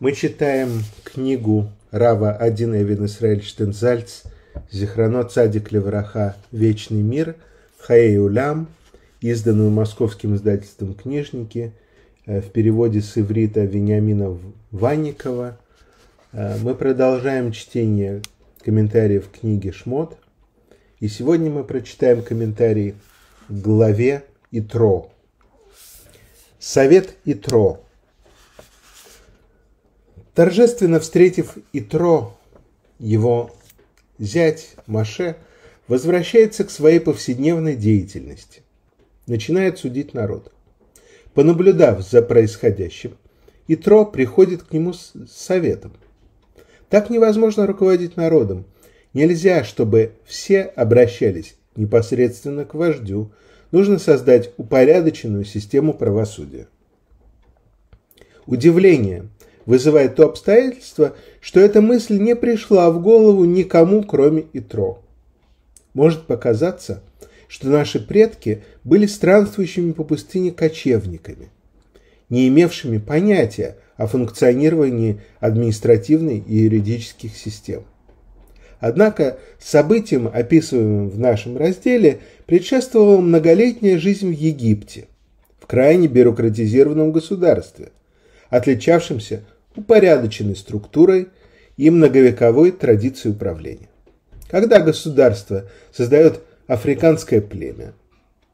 Мы читаем книгу Рава Один Эвин Исраэль Штензальц Зихрано Цадик Левраха «Вечный мир» Хаэй Улям, изданную московским издательством «Книжники» э, в переводе с иврита Вениамина Ванникова. Э, мы продолжаем чтение комментариев книги «Шмот». И сегодня мы прочитаем комментарий к главе Итро. Совет Итро – Торжественно встретив Итро, его зять Маше возвращается к своей повседневной деятельности, начинает судить народ. Понаблюдав за происходящим, Итро приходит к нему с советом. Так невозможно руководить народом. Нельзя, чтобы все обращались непосредственно к вождю. Нужно создать упорядоченную систему правосудия. Удивление – вызывает то обстоятельство, что эта мысль не пришла в голову никому, кроме Итро. Может показаться, что наши предки были странствующими по пустыне кочевниками, не имевшими понятия о функционировании административной и юридических систем. Однако событиям, описываемым в нашем разделе, предшествовала многолетняя жизнь в Египте, в крайне бюрократизированном государстве, отличавшемся упорядоченной структурой и многовековой традицией управления. Когда государство создает африканское племя,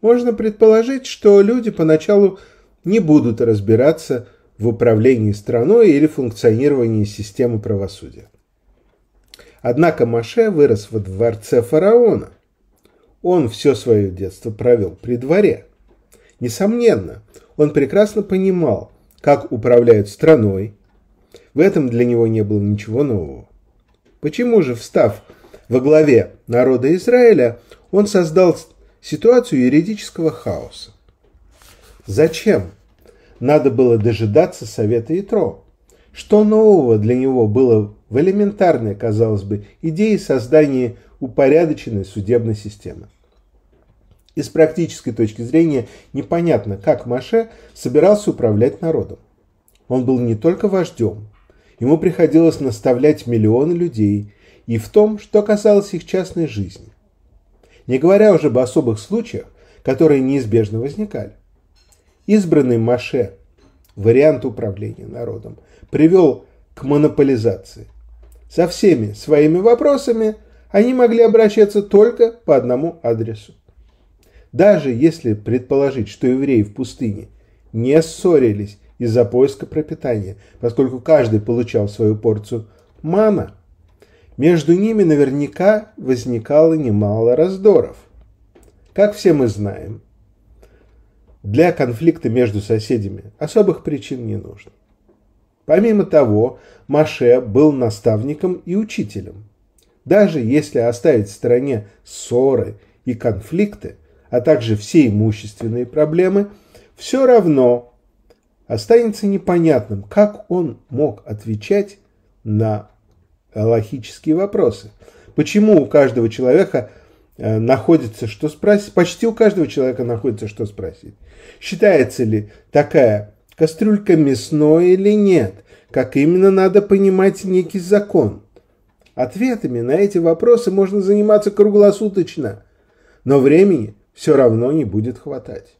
можно предположить, что люди поначалу не будут разбираться в управлении страной или функционировании системы правосудия. Однако Маше вырос во дворце фараона. Он все свое детство провел при дворе. Несомненно, он прекрасно понимал, как управляют страной, в этом для него не было ничего нового. Почему же, встав во главе народа Израиля, он создал ситуацию юридического хаоса? Зачем надо было дожидаться совета Итро? Что нового для него было в элементарной, казалось бы, идее создания упорядоченной судебной системы? И с практической точки зрения непонятно, как Маше собирался управлять народом. Он был не только вождем, ему приходилось наставлять миллионы людей и в том, что касалось их частной жизни. Не говоря уже об особых случаях, которые неизбежно возникали. Избранный Маше, вариант управления народом, привел к монополизации. Со всеми своими вопросами они могли обращаться только по одному адресу. Даже если предположить, что евреи в пустыне не ссорились из-за поиска пропитания, поскольку каждый получал свою порцию мана, между ними наверняка возникало немало раздоров. Как все мы знаем, для конфликта между соседями особых причин не нужно. Помимо того, Маше был наставником и учителем. Даже если оставить в стороне ссоры и конфликты, а также все имущественные проблемы, все равно останется непонятным, как он мог отвечать на логические вопросы. Почему у каждого человека э, находится что спросить? Почти у каждого человека находится что спросить. Считается ли такая кастрюлька мясной или нет? Как именно надо понимать некий закон? Ответами на эти вопросы можно заниматься круглосуточно, но времени все равно не будет хватать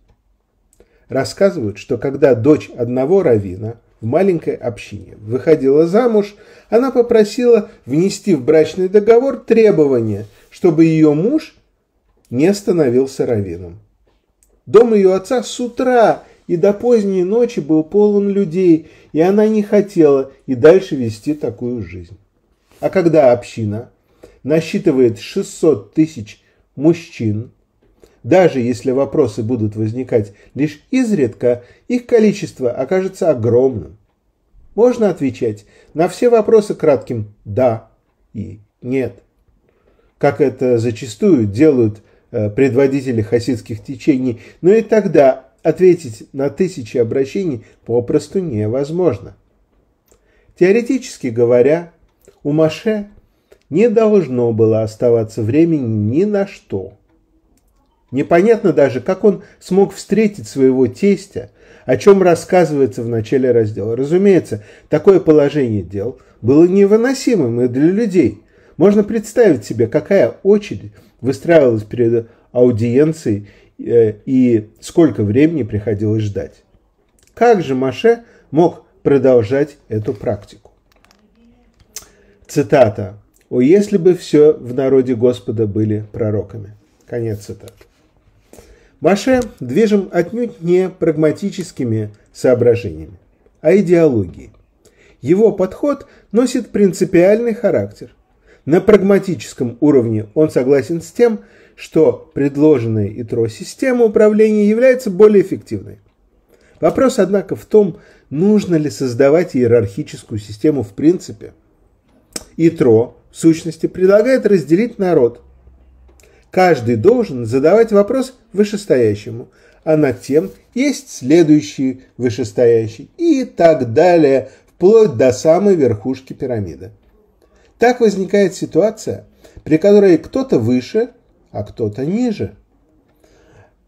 рассказывают, что когда дочь одного равина в маленькой общине выходила замуж, она попросила внести в брачный договор требование, чтобы ее муж не становился раввином. Дом ее отца с утра и до поздней ночи был полон людей, и она не хотела и дальше вести такую жизнь. А когда община насчитывает 600 тысяч мужчин, даже если вопросы будут возникать лишь изредка, их количество окажется огромным. Можно отвечать на все вопросы кратким «да» и «нет», как это зачастую делают э, предводители хасидских течений, но и тогда ответить на тысячи обращений попросту невозможно. Теоретически говоря, у Маше не должно было оставаться времени ни на что – Непонятно даже, как он смог встретить своего тестя, о чем рассказывается в начале раздела. Разумеется, такое положение дел было невыносимым и для людей. Можно представить себе, какая очередь выстраивалась перед аудиенцией э, и сколько времени приходилось ждать. Как же Маше мог продолжать эту практику? Цитата. «О, если бы все в народе Господа были пророками». Конец цитаты. Маше движим отнюдь не прагматическими соображениями, а идеологией. Его подход носит принципиальный характер. На прагматическом уровне он согласен с тем, что предложенная ИТРО система управления является более эффективной. Вопрос, однако, в том, нужно ли создавать иерархическую систему в принципе. ИТРО, в сущности, предлагает разделить народ. Каждый должен задавать вопрос вышестоящему, а над тем есть следующий вышестоящий и так далее, вплоть до самой верхушки пирамиды. Так возникает ситуация, при которой кто-то выше, а кто-то ниже –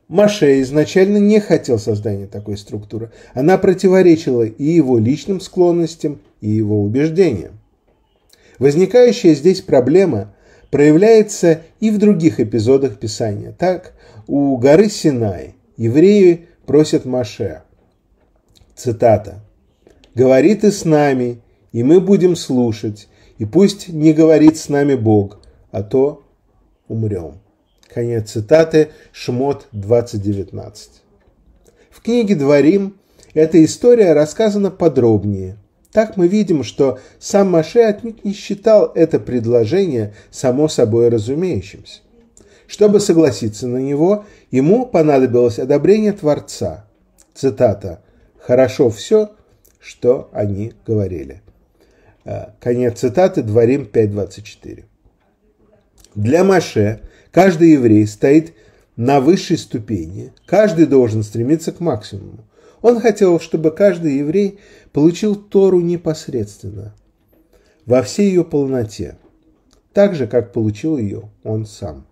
Маше изначально не хотел создания такой структуры. Она противоречила и его личным склонностям, и его убеждениям. Возникающая здесь проблема проявляется и в других эпизодах Писания. Так, у горы Синай евреи просят Маше. Цитата. «Говори ты с нами, и мы будем слушать, и пусть не говорит с нами Бог, а то умрем». Конец цитаты, Шмот 20.19. В книге «Дворим» эта история рассказана подробнее. Так мы видим, что сам Маше отнюдь не считал это предложение само собой разумеющимся. Чтобы согласиться на него, ему понадобилось одобрение Творца. Цитата «Хорошо все, что они говорили». Э, конец цитаты, Дворим 5.24. Для Маше – Каждый еврей стоит на высшей ступени, каждый должен стремиться к максимуму. Он хотел, чтобы каждый еврей получил Тору непосредственно, во всей ее полноте, так же, как получил ее он сам.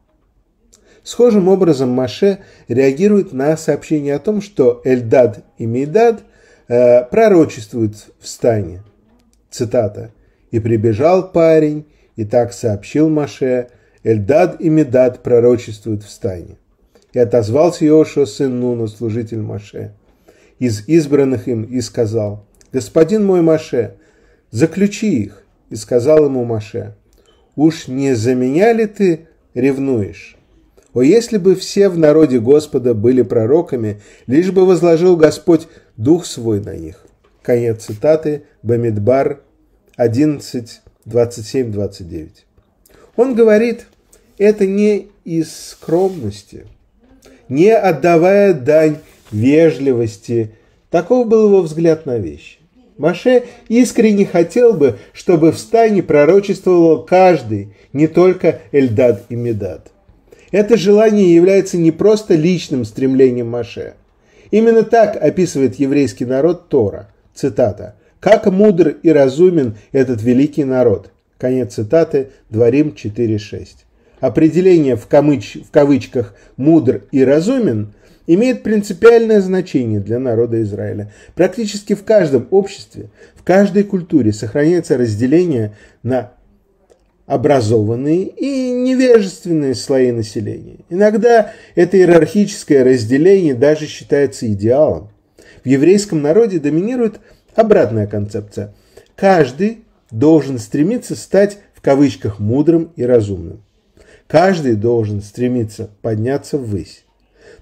Схожим образом Маше реагирует на сообщение о том, что Эльдад и Мейдад э, пророчествуют в стане. Цитата. «И прибежал парень, и так сообщил Маше, Эльдад и Медад пророчествуют в стане. И отозвался Иошуа, сын Нуна, служитель Маше, из избранных им, и сказал, «Господин мой Маше, заключи их». И сказал ему Маше, «Уж не за меня ли ты ревнуешь? О, если бы все в народе Господа были пророками, лишь бы возложил Господь Дух свой на них». Конец цитаты, Бамидбар 11, 27, 29. Он говорит, это не из скромности, не отдавая дань вежливости. Таков был его взгляд на вещи. Маше искренне хотел бы, чтобы в стане пророчествовал каждый, не только Эльдад и Медад. Это желание является не просто личным стремлением Маше. Именно так описывает еврейский народ Тора. Цитата. «Как мудр и разумен этот великий народ». Конец цитаты, Дворим 4.6 определение в, камыч, в кавычках «мудр» и «разумен» имеет принципиальное значение для народа Израиля. Практически в каждом обществе, в каждой культуре сохраняется разделение на образованные и невежественные слои населения. Иногда это иерархическое разделение даже считается идеалом. В еврейском народе доминирует обратная концепция. Каждый должен стремиться стать в кавычках мудрым и разумным. Каждый должен стремиться подняться ввысь.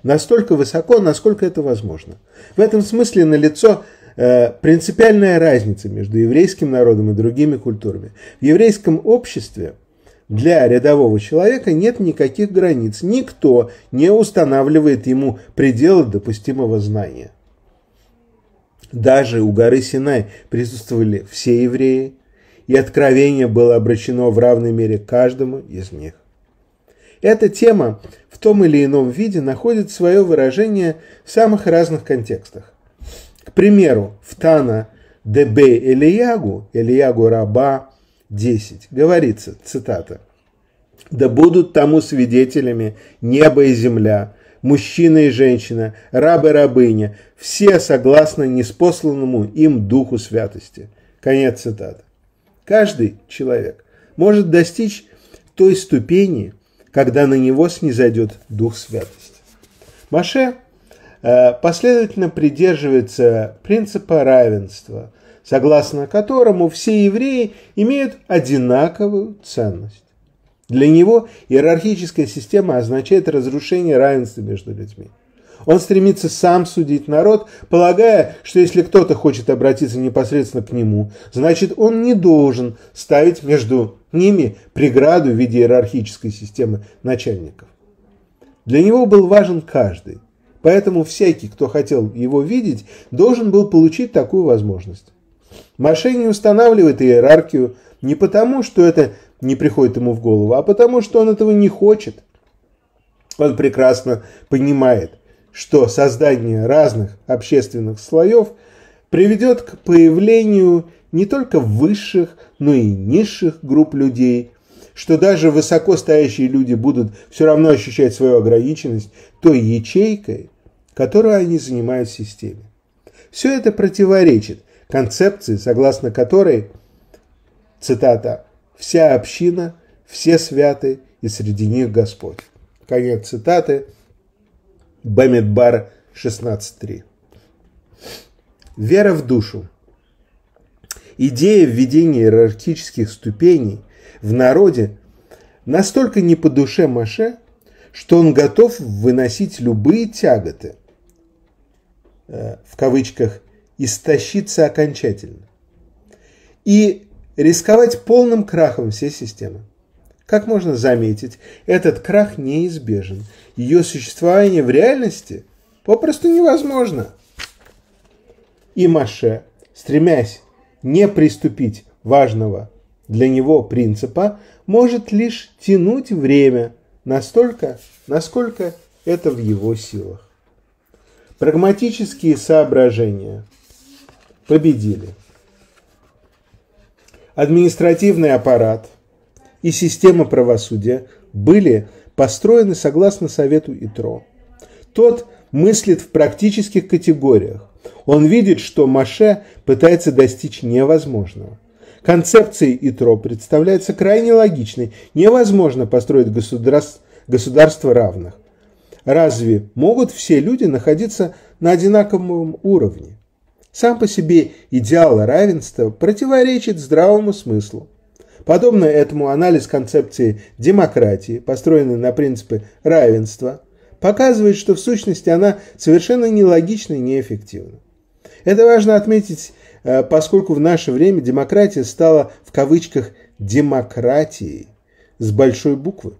Настолько высоко, насколько это возможно. В этом смысле налицо э, принципиальная разница между еврейским народом и другими культурами. В еврейском обществе для рядового человека нет никаких границ. Никто не устанавливает ему пределы допустимого знания. Даже у горы Синай присутствовали все евреи, и откровение было обращено в равной мере каждому из них. Эта тема в том или ином виде находит свое выражение в самых разных контекстах. К примеру, в Тана ДБ Элиягу, Элиягу Раба 10, говорится, цитата, «Да будут тому свидетелями небо и земля, мужчина и женщина, раб и рабыня, все согласно неспосланному им духу святости. Конец цитаты. Каждый человек может достичь той ступени, когда на него снизойдет дух святости. Маше э, последовательно придерживается принципа равенства, согласно которому все евреи имеют одинаковую ценность. Для него иерархическая система означает разрушение равенства между людьми. Он стремится сам судить народ, полагая, что если кто-то хочет обратиться непосредственно к нему, значит он не должен ставить между ними преграду в виде иерархической системы начальников. Для него был важен каждый, поэтому всякий, кто хотел его видеть, должен был получить такую возможность. Маше не устанавливает иерархию не потому, что это не приходит ему в голову, а потому что он этого не хочет. Он прекрасно понимает, что создание разных общественных слоев приведет к появлению не только высших, но и низших групп людей, что даже высоко стоящие люди будут все равно ощущать свою ограниченность той ячейкой, которую они занимают в системе. Все это противоречит концепции, согласно которой, цитата, вся община, все святы, и среди них Господь. Конец цитаты. Бамидбар 16.3. Вера в душу. Идея введения иерархических ступеней в народе настолько не по душе Маше, что он готов выносить любые тяготы, э, в кавычках, истощиться окончательно. И рисковать полным крахом всей системы. Как можно заметить, этот крах неизбежен. Ее существование в реальности попросту невозможно. И Маше, стремясь не приступить важного для него принципа, может лишь тянуть время настолько, насколько это в его силах. Прагматические соображения победили административный аппарат и система правосудия были построены согласно совету ИТРО. Тот мыслит в практических категориях. Он видит, что Маше пытается достичь невозможного. Концепция ИТРО представляется крайне логичной. Невозможно построить государство, государство равных. Разве могут все люди находиться на одинаковом уровне? Сам по себе идеал равенства противоречит здравому смыслу. Подобно этому анализ концепции демократии, построенный на принципе равенства, показывает, что в сущности она совершенно нелогична и неэффективна. Это важно отметить, э, поскольку в наше время демократия стала в кавычках демократией с большой буквы,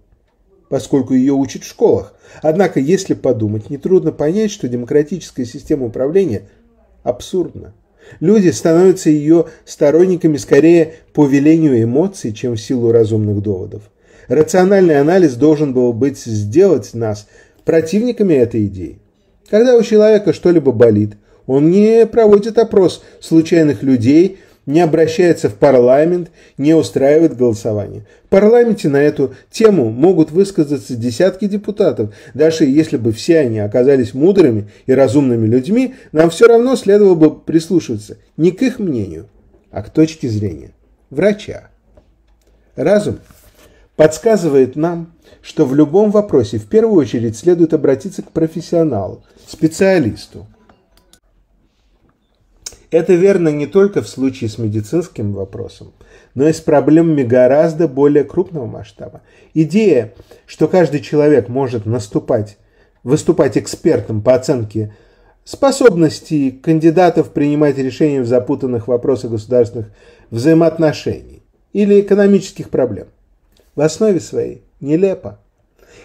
поскольку ее учат в школах. Однако, если подумать, нетрудно понять, что демократическая система управления – абсурдно. Люди становятся ее сторонниками скорее по велению эмоций, чем в силу разумных доводов. Рациональный анализ должен был быть сделать нас противниками этой идеи. Когда у человека что-либо болит, он не проводит опрос случайных людей – не обращается в парламент, не устраивает голосование. В парламенте на эту тему могут высказаться десятки депутатов. Даже если бы все они оказались мудрыми и разумными людьми, нам все равно следовало бы прислушиваться не к их мнению, а к точке зрения врача. Разум подсказывает нам, что в любом вопросе в первую очередь следует обратиться к профессионалу, специалисту. Это верно не только в случае с медицинским вопросом, но и с проблемами гораздо более крупного масштаба. Идея, что каждый человек может наступать, выступать экспертом по оценке способностей кандидатов принимать решения в запутанных вопросах государственных взаимоотношений или экономических проблем, в основе своей нелепо.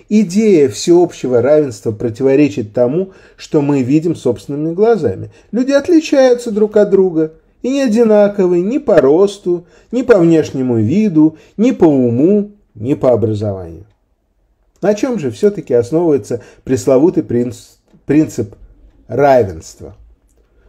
Идея всеобщего равенства противоречит тому, что мы видим собственными глазами. Люди отличаются друг от друга и не одинаковы ни по росту, ни по внешнему виду, ни по уму, ни по образованию. На чем же все-таки основывается пресловутый принцип равенства?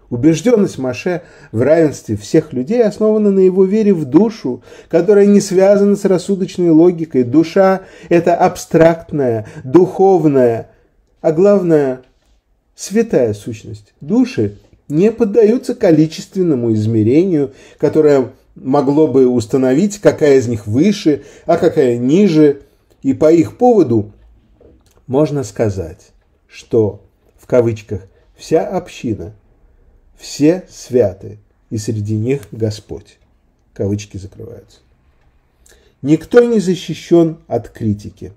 Убежденность Маше в равенстве всех людей основана на его вере в душу, которая не связана с рассудочной логикой. Душа – это абстрактная, духовная а главное, святая сущность души не поддаются количественному измерению, которое могло бы установить, какая из них выше, а какая ниже. И по их поводу можно сказать, что в кавычках вся община, все святы, и среди них Господь. Кавычки закрываются. Никто не защищен от критики.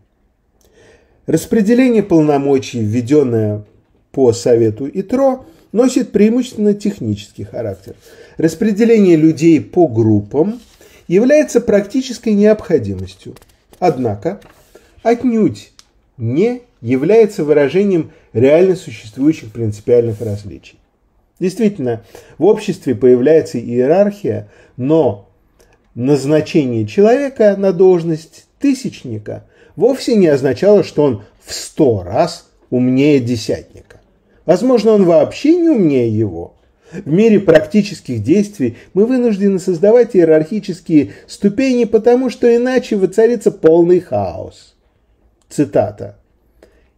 Распределение полномочий, введенное по совету ИТРО, носит преимущественно технический характер. Распределение людей по группам является практической необходимостью. Однако, отнюдь не является выражением реально существующих принципиальных различий. Действительно, в обществе появляется иерархия, но назначение человека на должность тысячника вовсе не означало, что он в сто раз умнее десятника. Возможно, он вообще не умнее его. В мире практических действий мы вынуждены создавать иерархические ступени, потому что иначе воцарится полный хаос. Цитата.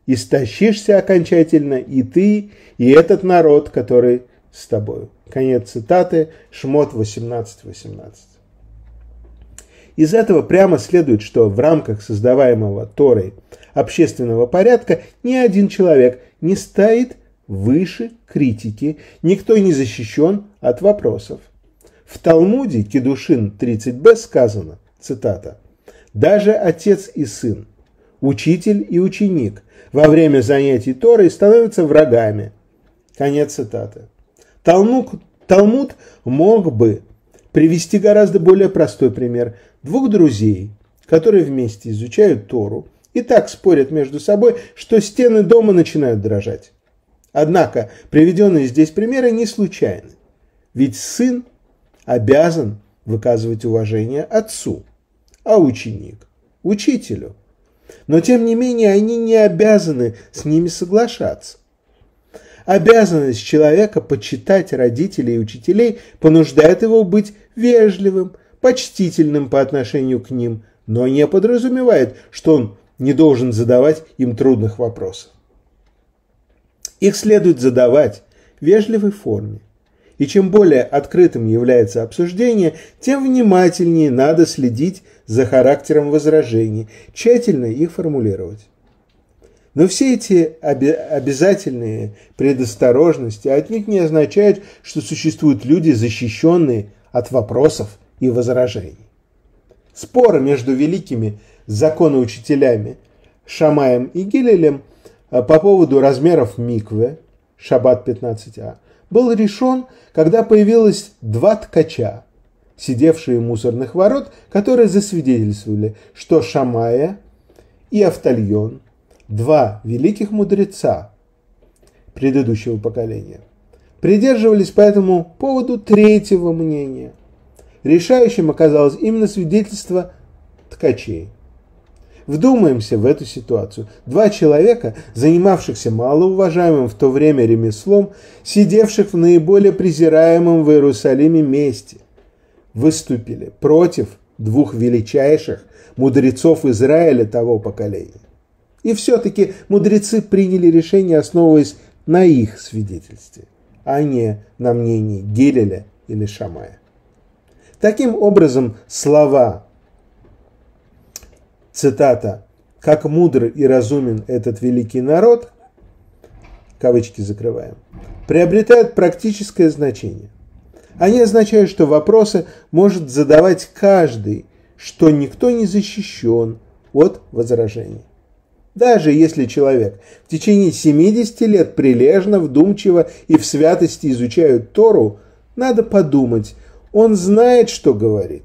«Истощишься окончательно и ты, и этот народ, который с тобою». Конец цитаты, Шмот 18.18. 18. Из этого прямо следует, что в рамках создаваемого Торой общественного порядка ни один человек не стоит выше критики, никто не защищен от вопросов. В Талмуде Кедушин 30б сказано, цитата, «Даже отец и сын, учитель и ученик во время занятий Торой становятся врагами». Конец цитаты. Талмуд, Талмуд мог бы привести гораздо более простой пример двух друзей, которые вместе изучают Тору и так спорят между собой, что стены дома начинают дрожать. Однако приведенные здесь примеры не случайны. Ведь сын обязан выказывать уважение отцу, а ученик – учителю. Но тем не менее они не обязаны с ними соглашаться. Обязанность человека почитать родителей и учителей понуждает его быть вежливым, почтительным по отношению к ним, но не подразумевает, что он не должен задавать им трудных вопросов. Их следует задавать в вежливой форме. И чем более открытым является обсуждение, тем внимательнее надо следить за характером возражений, тщательно их формулировать. Но все эти обязательные предосторожности отнюдь не означают, что существуют люди, защищенные от вопросов и возражений. Спор между великими законоучителями Шамаем и Гилелем – Э, по поводу размеров миквы, шаббат 15а, был решен, когда появилось два ткача, сидевшие у мусорных ворот, которые засвидетельствовали, что Шамая и Автальон, два великих мудреца предыдущего поколения, придерживались по этому поводу третьего мнения. Решающим оказалось именно свидетельство ткачей. Вдумаемся в эту ситуацию. Два человека, занимавшихся малоуважаемым в то время ремеслом, сидевших в наиболее презираемом в Иерусалиме месте, выступили против двух величайших мудрецов Израиля того поколения. И все-таки мудрецы приняли решение, основываясь на их свидетельстве, а не на мнении Гилеля или Шамая. Таким образом, слова цитата, «как мудр и разумен этот великий народ», кавычки закрываем, приобретают практическое значение. Они означают, что вопросы может задавать каждый, что никто не защищен от возражений. Даже если человек в течение 70 лет прилежно, вдумчиво и в святости изучает Тору, надо подумать, он знает, что говорит.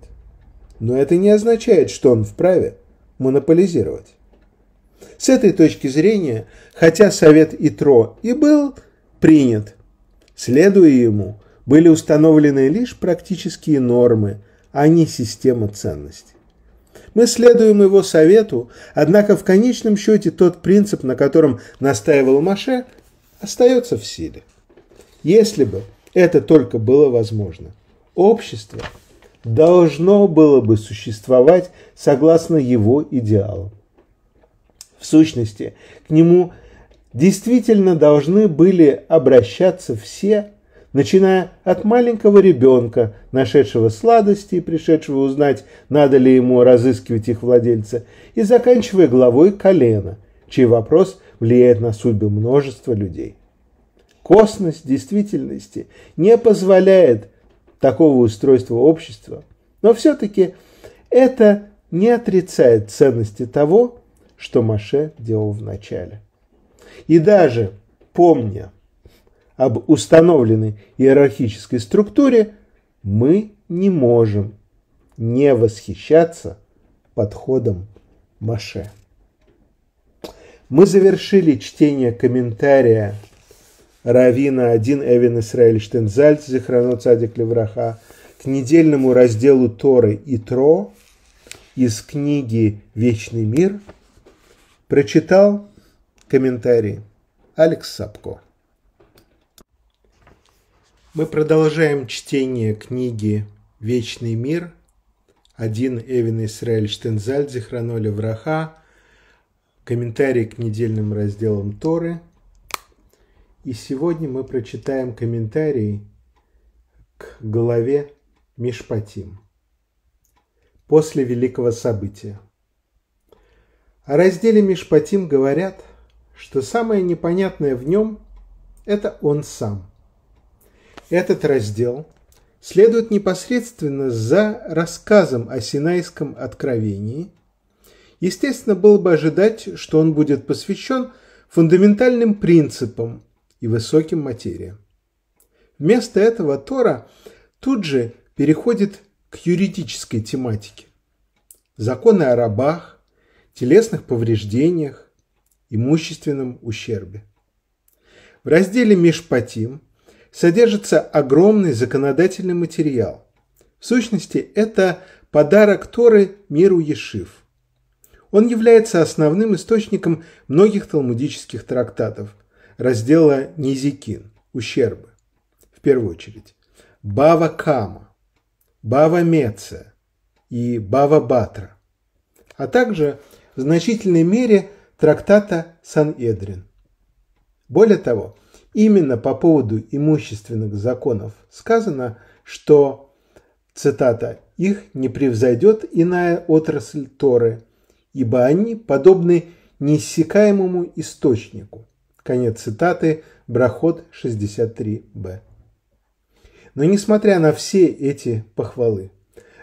Но это не означает, что он вправе монополизировать. С этой точки зрения, хотя совет ИТРО и был принят, следуя ему, были установлены лишь практические нормы, а не система ценностей. Мы следуем его совету, однако в конечном счете тот принцип, на котором настаивал Маше, остается в силе. Если бы это только было возможно, общество – должно было бы существовать согласно его идеалам. В сущности, к нему действительно должны были обращаться все, начиная от маленького ребенка, нашедшего сладости и пришедшего узнать, надо ли ему разыскивать их владельца, и заканчивая главой колена, чей вопрос влияет на судьбы множества людей. Косность действительности не позволяет такого устройства общества, но все-таки это не отрицает ценности того, что Маше делал в начале. И даже помня об установленной иерархической структуре, мы не можем не восхищаться подходом Маше. Мы завершили чтение комментария Равина 1 Эвен Исраэль Штензальц Зихрано Цадик Левраха к недельному разделу Торы и Тро из книги «Вечный мир» прочитал комментарий Алекс Сапко. Мы продолжаем чтение книги «Вечный мир» один Эвен Исраэль Штензаль Зихраноля Враха, комментарий к недельным разделам Торы. И сегодня мы прочитаем комментарий к главе Мишпатим после великого события. О разделе Мишпатим говорят, что самое непонятное в нем – это он сам. Этот раздел следует непосредственно за рассказом о Синайском откровении. Естественно, было бы ожидать, что он будет посвящен фундаментальным принципам и высоким материям. Вместо этого Тора тут же переходит к юридической тематике. Законы о рабах, телесных повреждениях, имущественном ущербе. В разделе «Мишпатим» содержится огромный законодательный материал. В сущности, это подарок Торы миру Ешив. Он является основным источником многих талмудических трактатов, раздела Низикин, ущербы, в первую очередь, Бава Кама, Бава Меца и Бава Батра, а также в значительной мере трактата Сан-Эдрин. Более того, именно по поводу имущественных законов сказано, что, цитата, «их не превзойдет иная отрасль Торы, ибо они подобны неиссякаемому источнику». Конец цитаты, Брахот 63б. Но несмотря на все эти похвалы,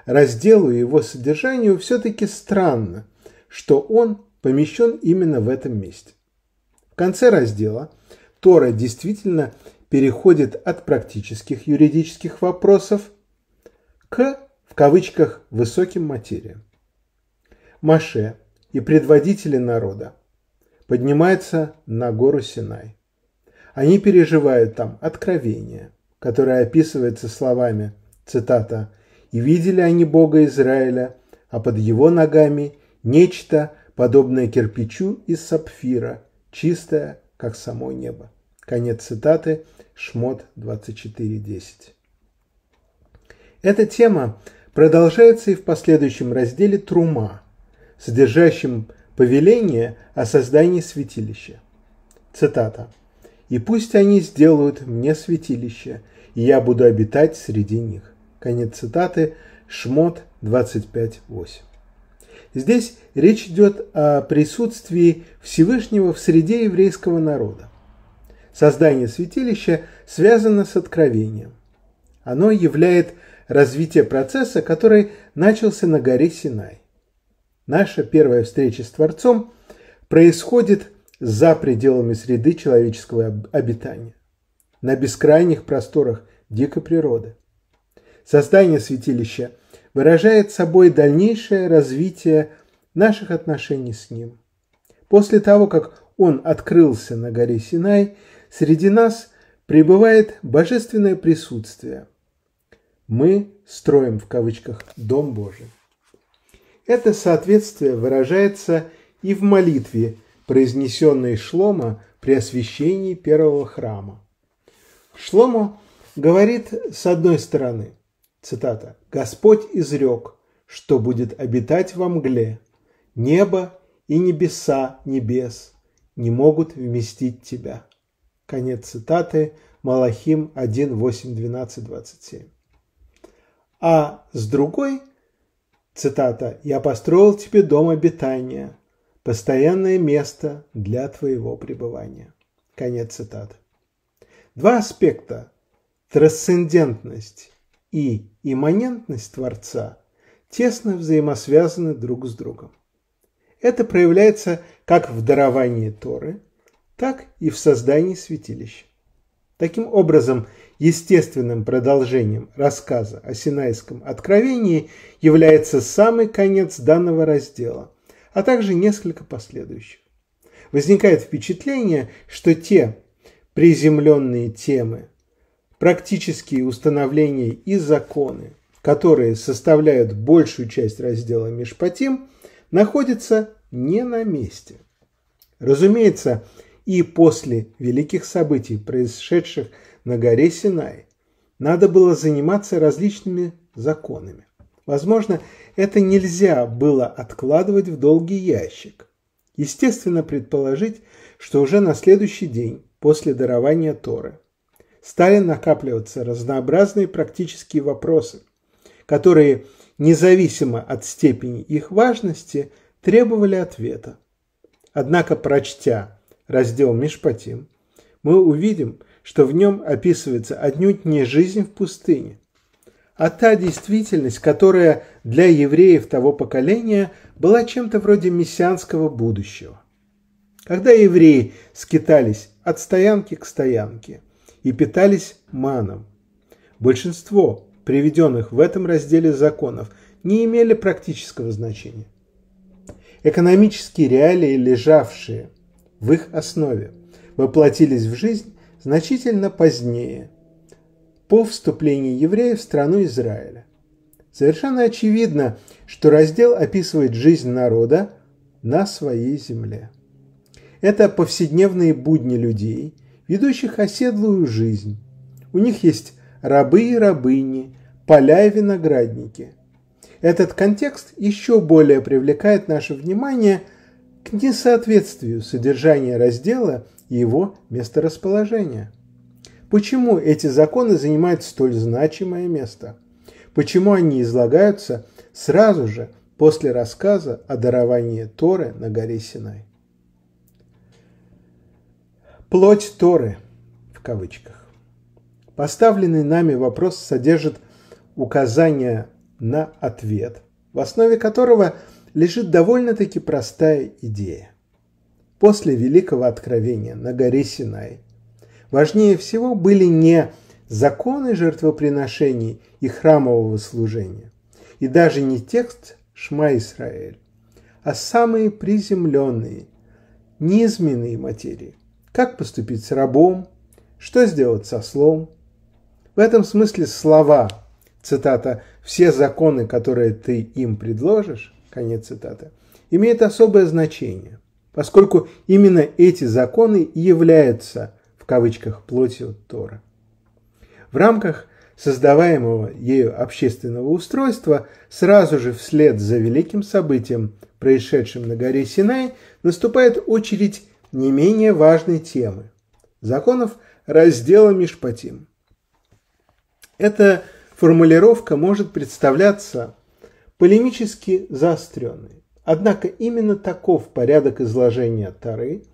разделу его содержанию все-таки странно, что он помещен именно в этом месте. В конце раздела Тора действительно переходит от практических юридических вопросов к, в кавычках, высоким материям. Маше и предводители народа поднимаются на гору Синай. Они переживают там откровение, которое описывается словами, цитата, «И видели они Бога Израиля, а под его ногами нечто, подобное кирпичу из сапфира, чистое, как само небо». Конец цитаты, Шмот 24.10. Эта тема продолжается и в последующем разделе Трума, содержащем повеление о создании святилища. Цитата. «И пусть они сделают мне святилище, и я буду обитать среди них». Конец цитаты, Шмот 25.8. Здесь речь идет о присутствии Всевышнего в среде еврейского народа. Создание святилища связано с откровением. Оно являет развитие процесса, который начался на горе Синай. Наша первая встреча с Творцом происходит за пределами среды человеческого обитания, на бескрайних просторах дикой природы. Создание святилища выражает собой дальнейшее развитие наших отношений с ним. После того, как он открылся на горе Синай, Среди нас пребывает божественное присутствие. Мы строим в кавычках Дом Божий. Это соответствие выражается и в молитве, произнесенной Шлома при освящении первого храма. Шломо говорит с одной стороны, цитата, «Господь изрек, что будет обитать во мгле, небо и небеса небес, не могут вместить тебя. Конец цитаты Малахим 1, 8, 12, 27. А с другой, цитата, «Я построил тебе дом обитания, постоянное место для твоего пребывания». Конец цитаты. Два аспекта – трансцендентность и имманентность Творца – тесно взаимосвязаны друг с другом. Это проявляется как в даровании Торы, так и в создании святилища. Таким образом, естественным продолжением рассказа о Синайском откровении является самый конец данного раздела, а также несколько последующих. Возникает впечатление, что те приземленные темы, практические установления и законы, которые составляют большую часть раздела Мишпатим, находятся не на месте. Разумеется, и после великих событий, происшедших на горе Синай, надо было заниматься различными законами. Возможно, это нельзя было откладывать в долгий ящик. Естественно предположить, что уже на следующий день после дарования Торы стали накапливаться разнообразные практические вопросы, которые, независимо от степени их важности, требовали ответа. Однако, прочтя раздел Мишпатим, мы увидим, что в нем описывается отнюдь не жизнь в пустыне, а та действительность, которая для евреев того поколения была чем-то вроде мессианского будущего. Когда евреи скитались от стоянки к стоянке и питались маном, большинство приведенных в этом разделе законов не имели практического значения. Экономические реалии, лежавшие в их основе воплотились в жизнь значительно позднее, по вступлении евреев в страну Израиля. Совершенно очевидно, что раздел описывает жизнь народа на своей земле. Это повседневные будни людей, ведущих оседлую жизнь. У них есть рабы и рабыни, поля и виноградники. Этот контекст еще более привлекает наше внимание – к несоответствию содержания раздела и его месторасположения. Почему эти законы занимают столь значимое место? Почему они излагаются сразу же после рассказа о даровании Торы на горе Синай? Плоть Торы в кавычках. Поставленный нами вопрос содержит указание на ответ, в основе которого – лежит довольно-таки простая идея. После Великого Откровения на горе Синай важнее всего были не законы жертвоприношений и храмового служения, и даже не текст Шма Исраэль, а самые приземленные, низменные материи. Как поступить с рабом, что сделать со слом. В этом смысле слова, цитата, «все законы, которые ты им предложишь», конец цитаты, имеет особое значение, поскольку именно эти законы являются, в кавычках, плотью Тора. В рамках создаваемого ею общественного устройства сразу же вслед за великим событием, происшедшим на горе Синай, наступает очередь не менее важной темы – законов раздела Мишпатим. Эта формулировка может представляться полемически заостренный. Однако именно таков порядок изложения Тары,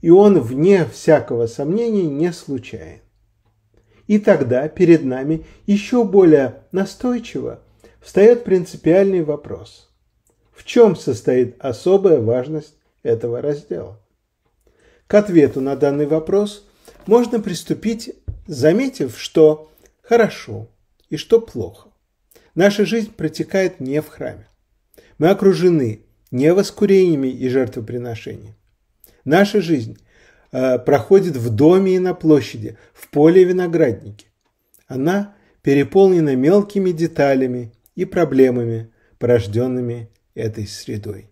и он, вне всякого сомнения, не случайен. И тогда перед нами еще более настойчиво встает принципиальный вопрос. В чем состоит особая важность этого раздела? К ответу на данный вопрос можно приступить, заметив, что хорошо и что плохо. Наша жизнь протекает не в храме. Мы окружены не воскурениями и жертвоприношениями. Наша жизнь э, проходит в доме и на площади, в поле и винограднике. Она переполнена мелкими деталями и проблемами, порожденными этой средой.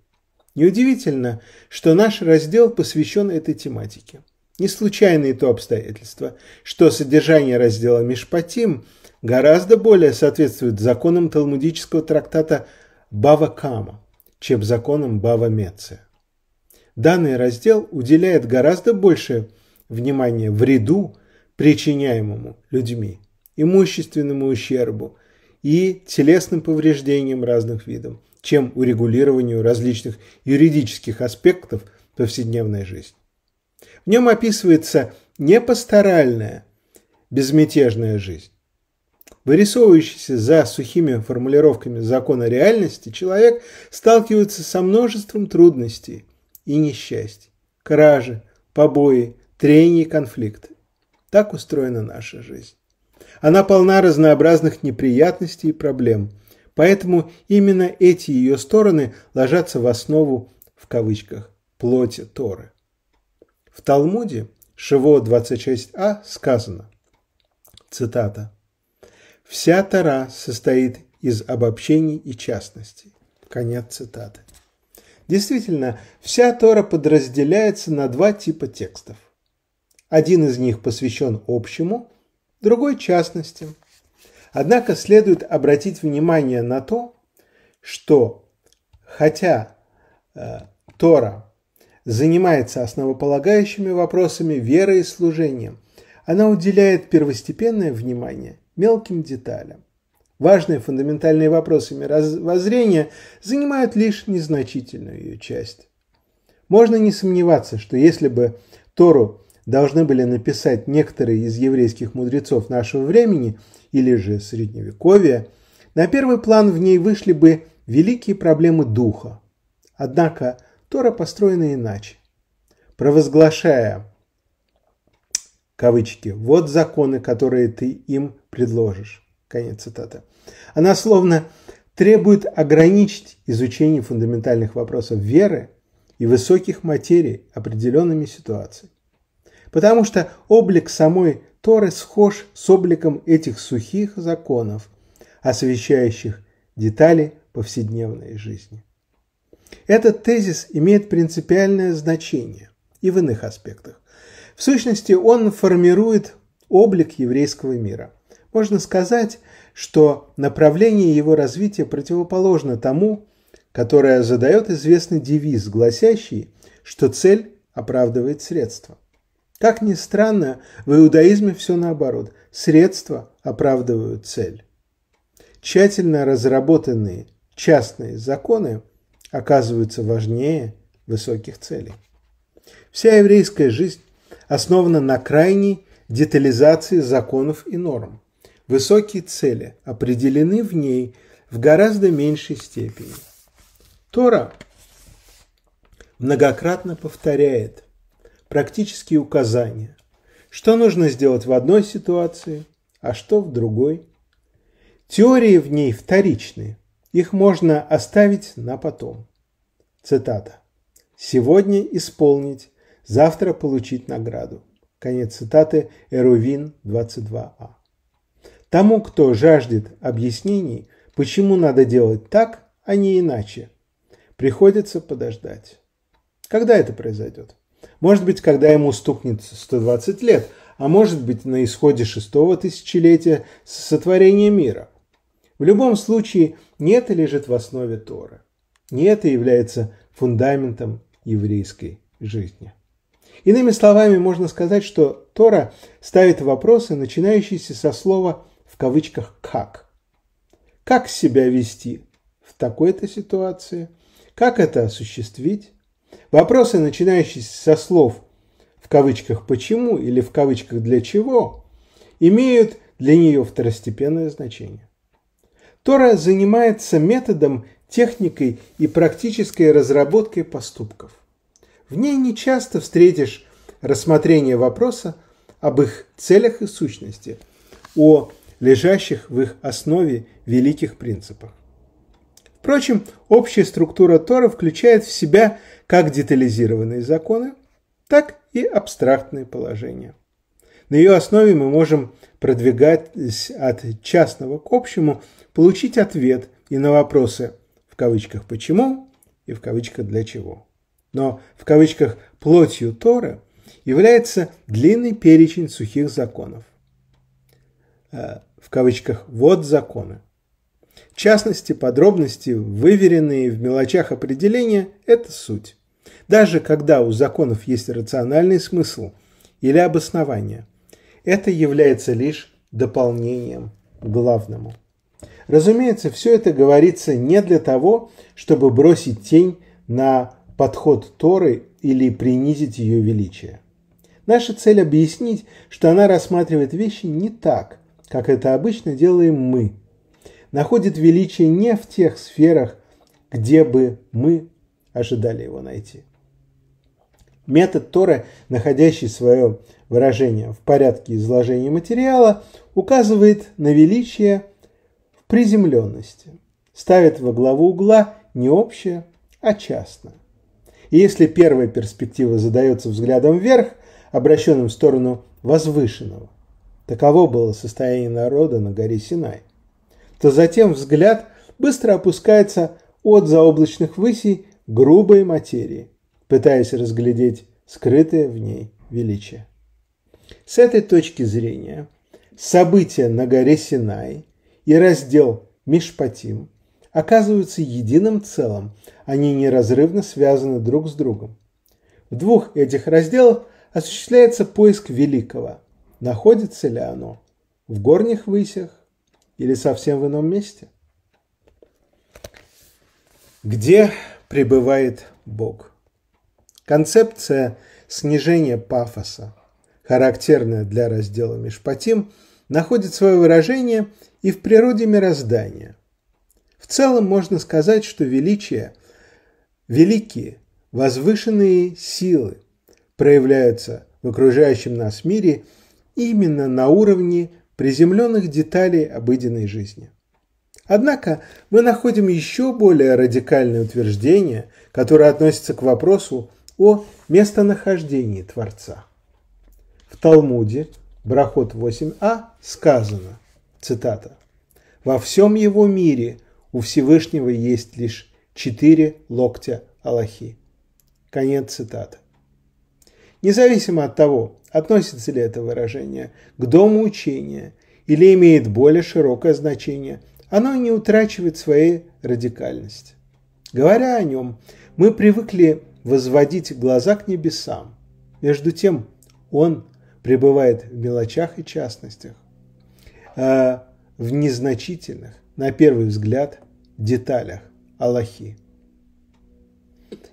Неудивительно, что наш раздел посвящен этой тематике. Не случайно и то обстоятельство, что содержание раздела Мишпатим гораздо более соответствует законам талмудического трактата Бава Кама, чем законам Бава Меция. данный раздел уделяет гораздо больше внимания вреду, причиняемому людьми, имущественному ущербу и телесным повреждениям разных видов, чем урегулированию различных юридических аспектов повседневной жизни. В нем описывается не пасторальная, безмятежная жизнь. Вырисовывающийся за сухими формулировками закона реальности, человек сталкивается со множеством трудностей и несчастий, кражи, побои, трения и конфликты. Так устроена наша жизнь. Она полна разнообразных неприятностей и проблем, поэтому именно эти ее стороны ложатся в основу, в кавычках, плоти Торы. В Талмуде Шиво 26а сказано, цитата, «Вся Тора состоит из обобщений и частностей». Конец цитаты. Действительно, вся Тора подразделяется на два типа текстов. Один из них посвящен общему, другой – частностям. Однако следует обратить внимание на то, что хотя э, Тора занимается основополагающими вопросами веры и служением. Она уделяет первостепенное внимание мелким деталям. Важные фундаментальные вопросы мировоззрения занимают лишь незначительную ее часть. Можно не сомневаться, что если бы Тору должны были написать некоторые из еврейских мудрецов нашего времени или же Средневековья, на первый план в ней вышли бы великие проблемы духа. Однако Тора построена иначе. Провозглашая, кавычки, вот законы, которые ты им предложишь. Конец цитаты. Она словно требует ограничить изучение фундаментальных вопросов веры и высоких материй определенными ситуациями. Потому что облик самой Торы схож с обликом этих сухих законов, освещающих детали повседневной жизни. Этот тезис имеет принципиальное значение и в иных аспектах. В сущности, он формирует облик еврейского мира. Можно сказать, что направление его развития противоположно тому, которое задает известный девиз, гласящий, что цель оправдывает средства. Как ни странно, в иудаизме все наоборот. Средства оправдывают цель. Тщательно разработанные частные законы – оказываются важнее высоких целей. Вся еврейская жизнь основана на крайней детализации законов и норм. Высокие цели определены в ней в гораздо меньшей степени. Тора многократно повторяет практические указания, что нужно сделать в одной ситуации, а что в другой. Теории в ней вторичные – их можно оставить на потом. Цитата. «Сегодня исполнить, завтра получить награду». Конец цитаты Эрувин 22а. Тому, кто жаждет объяснений, почему надо делать так, а не иначе, приходится подождать. Когда это произойдет? Может быть, когда ему стукнет 120 лет, а может быть, на исходе шестого тысячелетия сотворения мира – в любом случае, не это лежит в основе Торы. Не это является фундаментом еврейской жизни. Иными словами, можно сказать, что Тора ставит вопросы, начинающиеся со слова в кавычках «как». Как себя вести в такой-то ситуации? Как это осуществить? Вопросы, начинающиеся со слов в кавычках «почему» или в кавычках «для чего», имеют для нее второстепенное значение. Тора занимается методом, техникой и практической разработкой поступков. В ней не часто встретишь рассмотрение вопроса об их целях и сущности, о лежащих в их основе великих принципах. Впрочем, общая структура Тора включает в себя как детализированные законы, так и абстрактные положения. На ее основе мы можем продвигать от частного к общему получить ответ и на вопросы в кавычках «почему» и в кавычках «для чего». Но в кавычках «плотью Торы» является длинный перечень сухих законов. Э, в кавычках «вот законы». Частности, подробности, выверенные в мелочах определения – это суть. Даже когда у законов есть рациональный смысл или обоснование, это является лишь дополнением к главному. Разумеется, все это говорится не для того, чтобы бросить тень на подход Торы или принизить ее величие. Наша цель объяснить, что она рассматривает вещи не так, как это обычно делаем мы. Находит величие не в тех сферах, где бы мы ожидали его найти. Метод Торы, находящий свое выражение в порядке изложения материала, указывает на величие в приземленности, ставит во главу угла не общее, а частное. И если первая перспектива задается взглядом вверх, обращенным в сторону возвышенного, таково было состояние народа на горе Синай, то затем взгляд быстро опускается от заоблачных высей грубой материи, пытаясь разглядеть скрытое в ней величие. С этой точки зрения события на горе Синай и раздел Мишпатим оказываются единым целым, они неразрывно связаны друг с другом. В двух этих разделах осуществляется поиск великого. Находится ли оно в горних высях или совсем в ином месте? Где пребывает Бог? Концепция снижения пафоса, характерная для раздела Мишпатим, находит свое выражение и в природе мироздания. В целом можно сказать, что величие, великие, возвышенные силы проявляются в окружающем нас мире именно на уровне приземленных деталей обыденной жизни. Однако мы находим еще более радикальное утверждение, которое относится к вопросу о местонахождении Творца. В Талмуде, Брахот 8а, сказано, цитата, «Во всем его мире у Всевышнего есть лишь четыре локтя Аллахи». Конец цитаты. Независимо от того, относится ли это выражение к дому учения или имеет более широкое значение, оно не утрачивает своей радикальности. Говоря о нем, мы привыкли возводить глаза к небесам. Между тем, он пребывает в мелочах и частностях, а в незначительных, на первый взгляд, деталях Аллахи.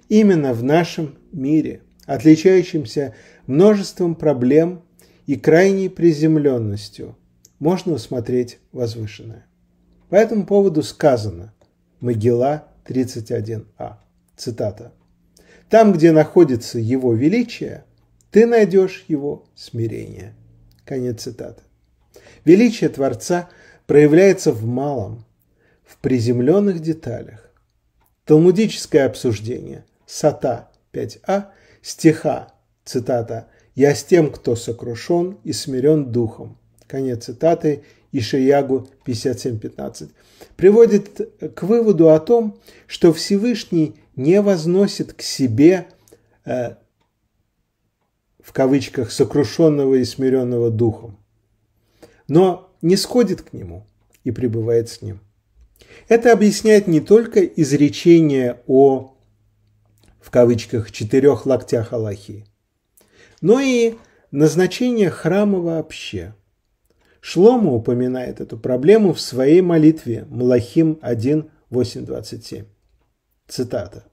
Именно в нашем мире, отличающемся множеством проблем и крайней приземленностью, можно усмотреть возвышенное. По этому поводу сказано Могила 31а. Цитата. Там, где находится его величие, ты найдешь его смирение. Конец цитаты. Величие Творца проявляется в малом, в приземленных деталях. Талмудическое обсуждение Сата 5а стиха, цитата, «Я с тем, кто сокрушен и смирен духом». Конец цитаты Ишиягу 57.15, приводит к выводу о том, что Всевышний не возносит к себе э, в кавычках сокрушенного и смиренного духом, но не сходит к нему и пребывает с ним. Это объясняет не только изречение о кавычках четырех локтях Аллахи, но и назначение храма вообще – Шлома упоминает эту проблему в своей молитве Малахим 1, 8, 27. Цитата.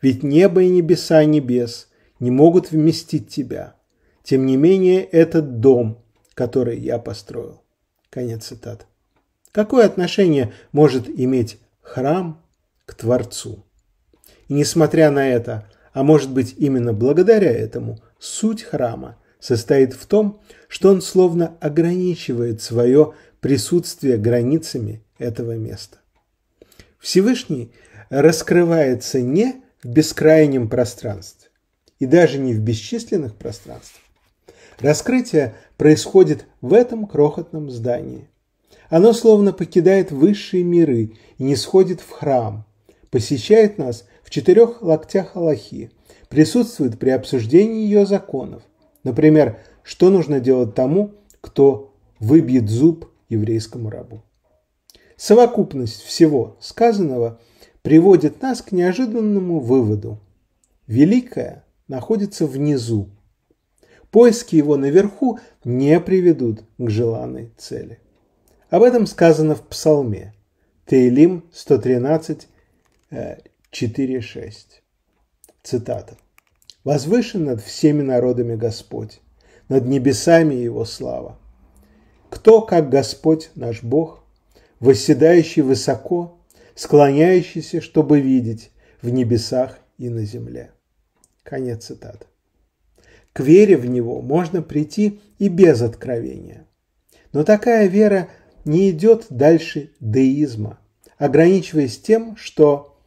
«Ведь небо и небеса небес не могут вместить тебя. Тем не менее, этот дом, который я построил». Конец цитаты. Какое отношение может иметь храм к Творцу? И несмотря на это, а может быть именно благодаря этому, суть храма состоит в том, что он словно ограничивает свое присутствие границами этого места. Всевышний раскрывается не в бескрайнем пространстве и даже не в бесчисленных пространствах. Раскрытие происходит в этом крохотном здании. Оно словно покидает высшие миры и не сходит в храм, посещает нас в четырех локтях Аллахи, присутствует при обсуждении ее законов. Например, что нужно делать тому, кто выбьет зуб еврейскому рабу. Совокупность всего сказанного приводит нас к неожиданному выводу. Великое находится внизу. Поиски его наверху не приведут к желанной цели. Об этом сказано в Псалме. Тейлим 113, 4-6. Цитата. «Возвышен над всеми народами Господь, над небесами Его слава. Кто, как Господь наш Бог, восседающий высоко, склоняющийся, чтобы видеть в небесах и на земле». Конец цитаты. К вере в Него можно прийти и без откровения. Но такая вера не идет дальше деизма, ограничиваясь тем, что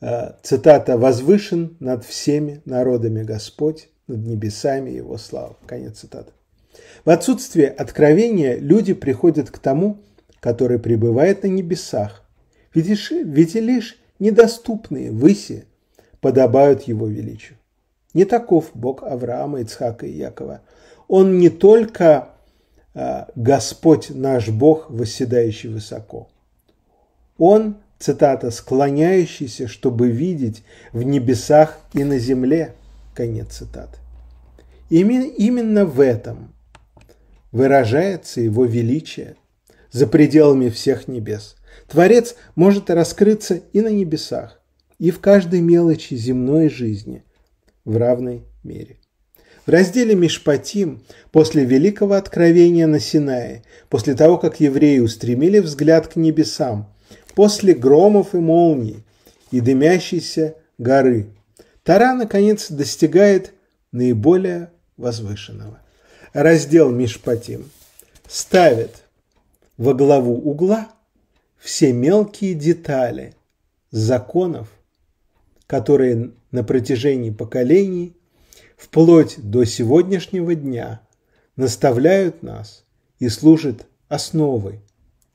цитата, «возвышен над всеми народами Господь, над небесами Его слава». Конец цитаты. В отсутствие откровения люди приходят к тому, который пребывает на небесах, ведь, ведь лишь недоступные выси подобают Его величию. Не таков Бог Авраама, Ицхака и Якова. Он не только э, Господь наш Бог, восседающий высоко. Он цитата, склоняющийся, чтобы видеть в небесах и на земле, конец цитаты. Именно, именно в этом выражается его величие за пределами всех небес. Творец может раскрыться и на небесах, и в каждой мелочи земной жизни в равной мере. В разделе Мишпатим, после великого откровения на Синае, после того, как евреи устремили взгляд к небесам, после громов и молний и дымящейся горы. Тара, наконец, достигает наиболее возвышенного. Раздел Мишпатим ставит во главу угла все мелкие детали законов, которые на протяжении поколений, вплоть до сегодняшнего дня, наставляют нас и служат основой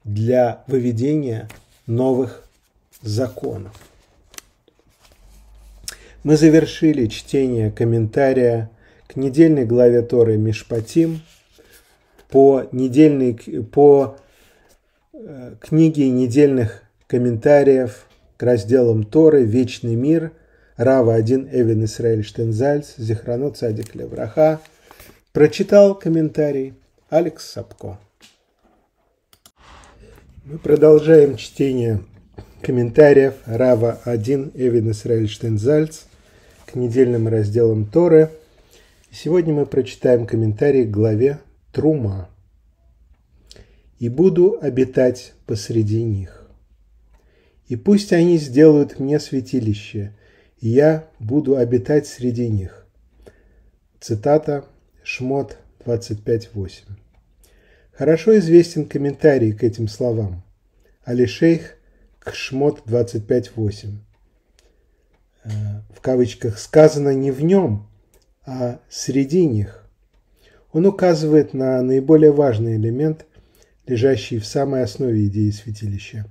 для выведения новых законов. Мы завершили чтение комментария к недельной главе Торы Мишпатим по, недельной, по э, книге недельных комментариев к разделам Торы «Вечный мир», Рава 1 Эвен Исраэль Штензальц, Зихрано Цадик Левраха, прочитал комментарий Алекс Сапко. Мы продолжаем чтение комментариев Рава 1 Эвин Исраэль Штензальц к недельным разделам Торы. сегодня мы прочитаем комментарий к главе Трума. «И буду обитать посреди них. И пусть они сделают мне святилище, и я буду обитать среди них». Цитата Шмот 25.8. Хорошо известен комментарий к этим словам. Алишейх Кшмот 25.8. Э, в кавычках сказано не в нем, а среди них. Он указывает на наиболее важный элемент, лежащий в самой основе идеи святилища.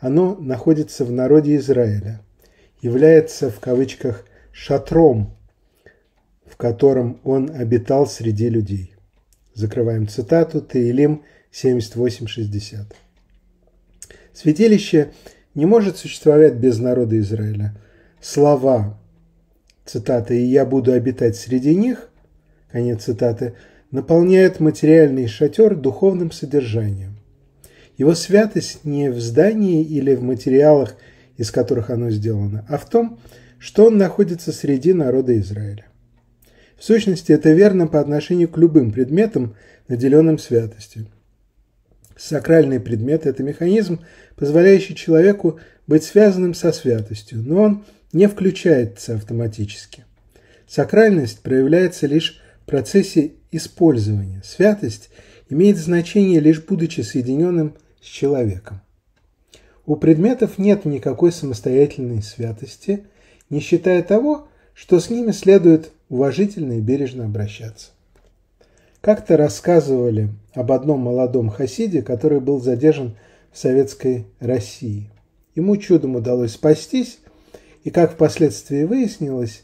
Оно находится в народе Израиля, является в кавычках шатром, в котором он обитал среди людей. Закрываем цитату Таилим 78.60. Святилище не может существовать без народа Израиля. Слова, цитата, «и я буду обитать среди них», конец цитаты, наполняют материальный шатер духовным содержанием. Его святость не в здании или в материалах, из которых оно сделано, а в том, что он находится среди народа Израиля. В сущности, это верно по отношению к любым предметам, наделенным святостью. Сакральный предмет – это механизм, позволяющий человеку быть связанным со святостью, но он не включается автоматически. Сакральность проявляется лишь в процессе использования. Святость имеет значение лишь будучи соединенным с человеком. У предметов нет никакой самостоятельной святости, не считая того, что с ними следует уважительно и бережно обращаться. Как-то рассказывали об одном молодом хасиде, который был задержан в советской России. Ему чудом удалось спастись, и, как впоследствии выяснилось,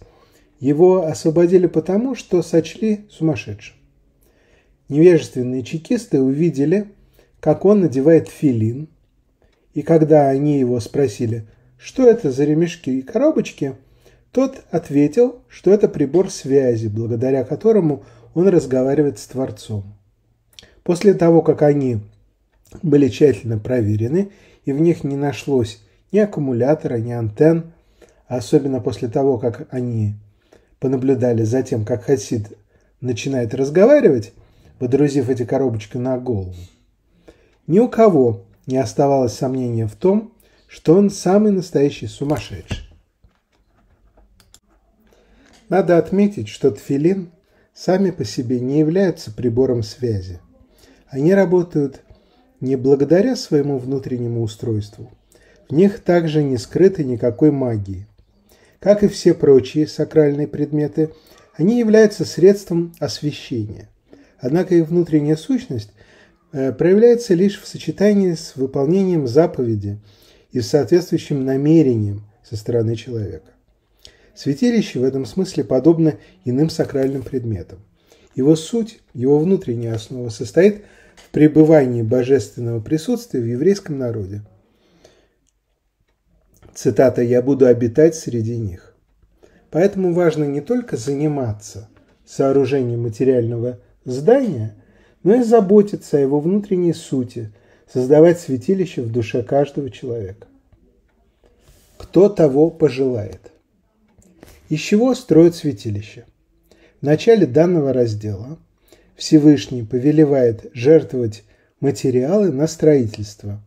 его освободили потому, что сочли сумасшедшим. Невежественные чекисты увидели, как он надевает филин, и когда они его спросили, что это за ремешки и коробочки – Тот ответил, что это прибор связи, благодаря которому он разговаривает с Творцом. После того, как они были тщательно проверены, и в них не нашлось ни аккумулятора, ни антенн, особенно после того, как они понаблюдали за тем, как Хасид начинает разговаривать, подрузив эти коробочки на голову, ни у кого не оставалось сомнения в том, что он самый настоящий сумасшедший. Надо отметить, что тфилин сами по себе не являются прибором связи. Они работают не благодаря своему внутреннему устройству. В них также не скрыто никакой магии. Как и все прочие сакральные предметы, они являются средством освещения. Однако их внутренняя сущность э, проявляется лишь в сочетании с выполнением заповеди и с соответствующим намерением со стороны человека. Святилище в этом смысле подобно иным сакральным предметам. Его суть, его внутренняя основа состоит в пребывании божественного присутствия в еврейском народе. Цитата «Я буду обитать среди них». Поэтому важно не только заниматься сооружением материального здания, но и заботиться о его внутренней сути, создавать святилище в душе каждого человека. Кто того пожелает. Из чего строят святилище? В начале данного раздела Всевышний повелевает жертвовать материалы на строительство.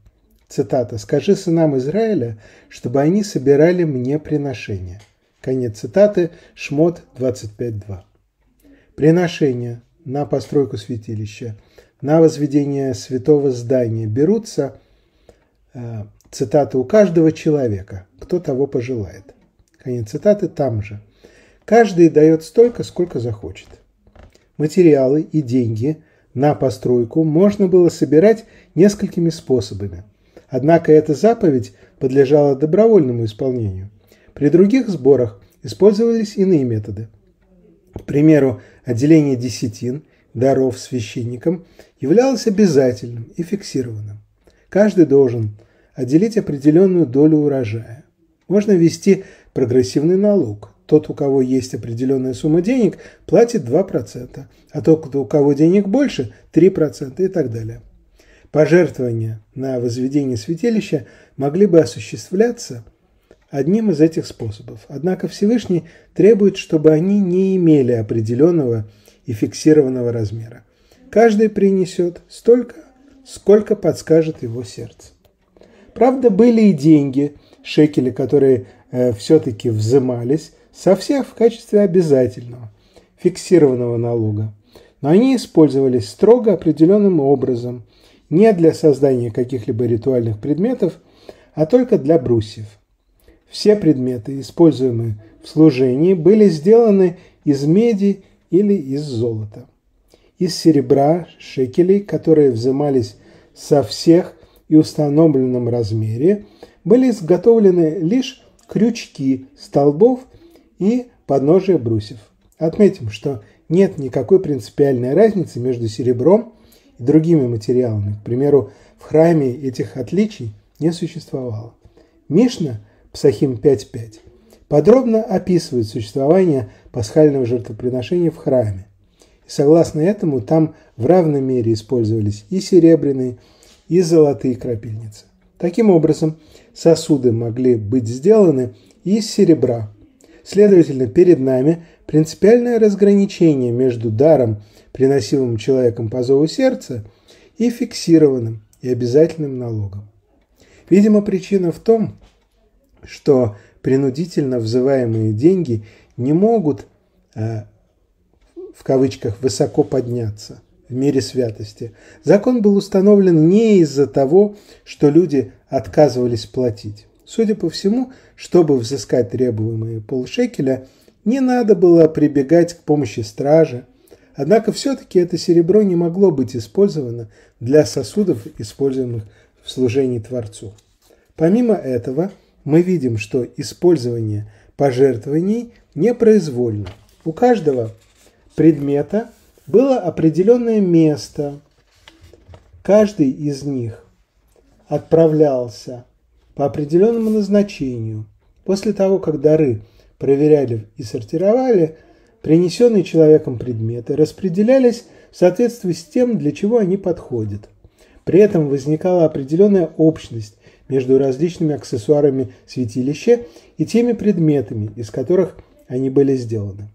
Цитата «Скажи сынам Израиля, чтобы они собирали мне приношения». Конец цитаты, Шмот 25.2. Приношения на постройку святилища, на возведение святого здания берутся, э, цитата, у каждого человека, кто того пожелает. Конец цитаты там же. Каждый дает столько, сколько захочет. Материалы и деньги на постройку можно было собирать несколькими способами. Однако эта заповедь подлежала добровольному исполнению. При других сборах использовались иные методы. К примеру, отделение десятин, даров священникам являлось обязательным и фиксированным. Каждый должен отделить определенную долю урожая. Можно ввести прогрессивный налог. Тот, у кого есть определенная сумма денег, платит 2%, а тот, у кого денег больше, 3% и так далее. Пожертвования на возведение святилища могли бы осуществляться одним из этих способов. Однако Всевышний требует, чтобы они не имели определенного и фиксированного размера. Каждый принесет столько, сколько подскажет его сердце. Правда, были и деньги, шекели, которые Э, все-таки взимались со всех в качестве обязательного, фиксированного налога. Но они использовались строго определенным образом, не для создания каких-либо ритуальных предметов, а только для брусьев. Все предметы, используемые в служении, были сделаны из меди или из золота. Из серебра, шекелей, которые взимались со всех и установленном размере, были изготовлены лишь крючки столбов и подножия брусьев. Отметим, что нет никакой принципиальной разницы между серебром и другими материалами. К примеру, в храме этих отличий не существовало. Мишна, Псахим 5.5, подробно описывает существование пасхального жертвоприношения в храме. И согласно этому там в равной мере использовались и серебряные, и золотые крапильницы. Таким образом, сосуды могли быть сделаны из серебра. Следовательно, перед нами принципиальное разграничение между даром, приносимым человеком по зову сердца, и фиксированным и обязательным налогом. Видимо, причина в том, что принудительно взываемые деньги не могут э, в кавычках высоко подняться в мире святости. Закон был установлен не из-за того, что люди отказывались платить. Судя по всему, чтобы взыскать требуемые полшекеля, не надо было прибегать к помощи стражи. Однако все-таки это серебро не могло быть использовано для сосудов, используемых в служении Творцу. Помимо этого, мы видим, что использование пожертвований непроизвольно. У каждого предмета было определенное место. Каждый из них отправлялся по определенному назначению. После того, как дары проверяли и сортировали принесенные человеком предметы, распределялись в соответствии с тем, для чего они подходят. При этом возникала определенная общность между различными аксессуарами святилища и теми предметами, из которых они были сделаны.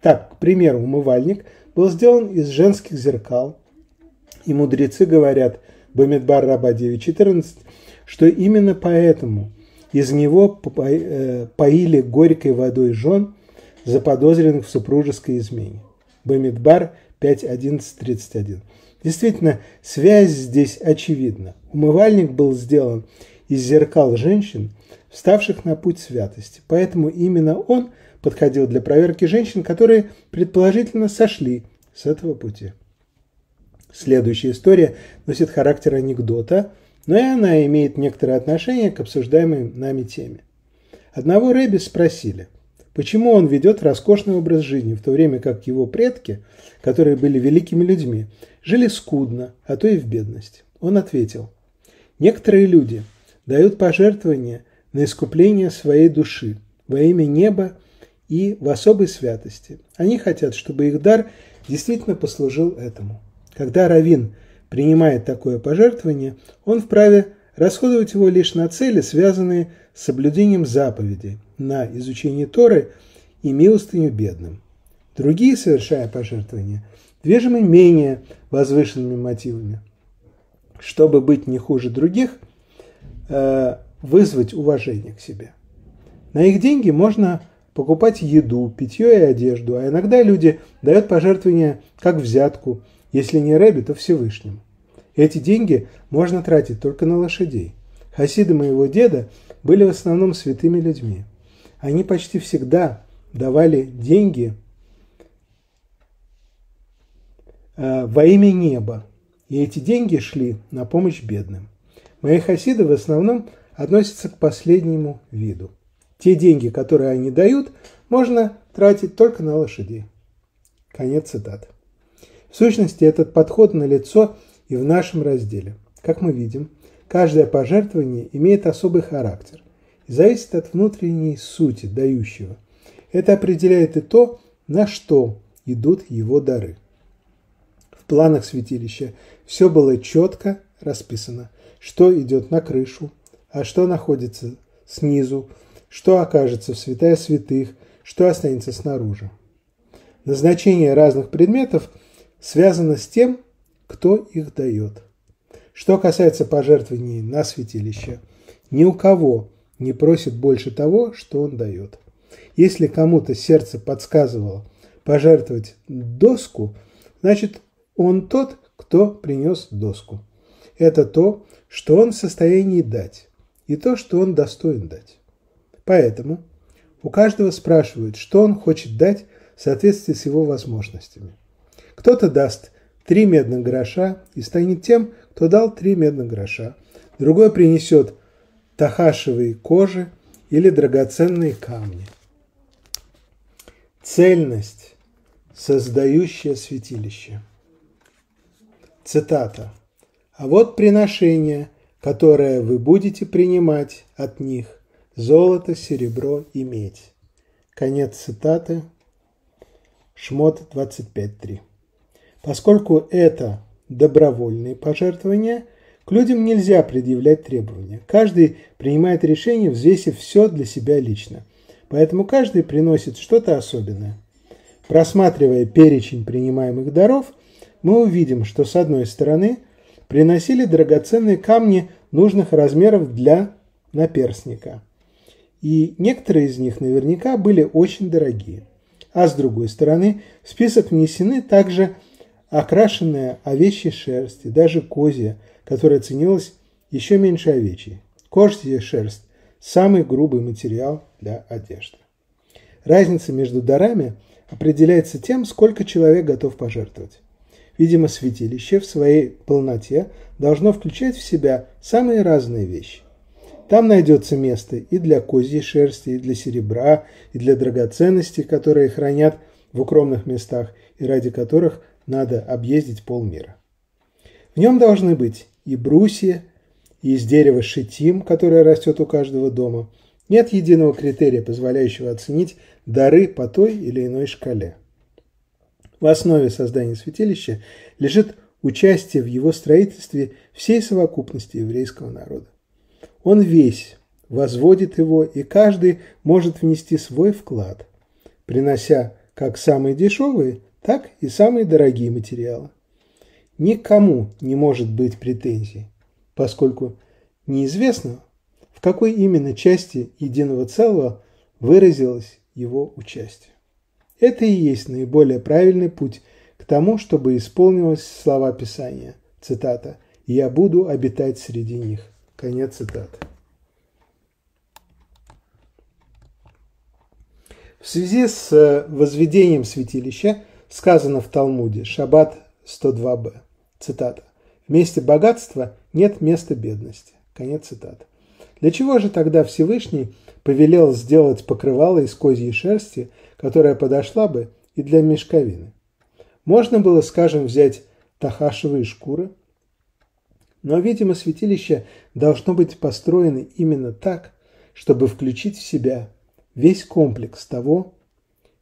Так, к примеру, умывальник был сделан из женских зеркал, и мудрецы говорят, Бамидбар Раба 9.14, что именно поэтому из него э, поили горькой водой жен, заподозренных в супружеской измене. Бамидбар 5.11.31. Действительно, связь здесь очевидна. Умывальник был сделан из зеркал женщин, вставших на путь святости. Поэтому именно он подходил для проверки женщин, которые предположительно сошли с этого пути. Следующая история носит характер анекдота, но и она имеет некоторое отношение к обсуждаемой нами теме. Одного Рэби спросили, почему он ведет роскошный образ жизни, в то время как его предки, которые были великими людьми, жили скудно, а то и в бедности. Он ответил, некоторые люди дают пожертвования на искупление своей души во имя неба и в особой святости. Они хотят, чтобы их дар действительно послужил этому. Когда равин принимает такое пожертвование, он вправе расходовать его лишь на цели, связанные с соблюдением заповедей, на изучение Торы и милостыню бедным. Другие, совершая пожертвования, движимы менее возвышенными мотивами. Чтобы быть не хуже других, э, вызвать уважение к себе. На их деньги можно покупать еду, питье и одежду, а иногда люди дают пожертвования как взятку, если не Рэби, то Всевышнему. Эти деньги можно тратить только на лошадей. Хасиды моего деда были в основном святыми людьми. Они почти всегда давали деньги э, во имя неба, и эти деньги шли на помощь бедным. Мои хасиды в основном относятся к последнему виду. Те деньги, которые они дают, можно тратить только на лошадей. Конец цитаты. В сущности, этот подход налицо и в нашем разделе. Как мы видим, каждое пожертвование имеет особый характер и зависит от внутренней сути дающего. Это определяет и то, на что идут его дары. В планах святилища все было четко расписано, что идет на крышу, а что находится снизу, что окажется в святая святых, что останется снаружи. Назначение разных предметов связано с тем, кто их дает. Что касается пожертвований на святилище, ни у кого не просит больше того, что он дает. Если кому-то сердце подсказывало пожертвовать доску, значит он тот, кто принес доску. Это то, что он в состоянии дать и то, что он достоин дать. Поэтому у каждого спрашивают, что он хочет дать в соответствии с его возможностями. Кто-то даст три медных гроша и станет тем, кто дал три медных гроша. Другой принесет тахашевые кожи или драгоценные камни. Цельность, создающая святилище. Цитата. «А вот приношение, которое вы будете принимать от них, золото, серебро и медь. Конец цитаты. Шмот 25.3. Поскольку это добровольные пожертвования, к людям нельзя предъявлять требования. Каждый принимает решение, взвесив все для себя лично. Поэтому каждый приносит что-то особенное. Просматривая перечень принимаемых даров, мы увидим, что с одной стороны приносили драгоценные камни нужных размеров для наперстника. И некоторые из них наверняка были очень дорогие. А с другой стороны, в список внесены также окрашенная овечья шерсть и даже козья, которая ценилась еще меньше овечьей. Козья шерсть – самый грубый материал для одежды. Разница между дарами определяется тем, сколько человек готов пожертвовать. Видимо, святилище в своей полноте должно включать в себя самые разные вещи. Там найдется место и для козьей шерсти, и для серебра, и для драгоценностей, которые хранят в укромных местах и ради которых надо объездить полмира. В нем должны быть и брусья, и из дерева шитим, которое растет у каждого дома, Нет единого критерия, позволяющего оценить дары по той или иной шкале. В основе создания святилища лежит участие в его строительстве всей совокупности еврейского народа. Он весь возводит его, и каждый может внести свой вклад, принося как самые дешевые, так и самые дорогие материалы. Никому не может быть претензий, поскольку неизвестно, в какой именно части единого целого выразилось его участие. Это и есть наиболее правильный путь к тому, чтобы исполнилось слова Писания. Цитата. «Я буду обитать среди них». Конец цитаты. В связи с э, возведением святилища сказано в Талмуде, Шаббат 102б, цитата, «В месте богатства нет места бедности». Конец цитаты. Для чего же тогда Всевышний повелел сделать покрывало из козьей шерсти, которая подошла бы и для мешковины? Можно было, скажем, взять тахашевые шкуры, но, видимо, святилище должно быть построено именно так, чтобы включить в себя весь комплекс того,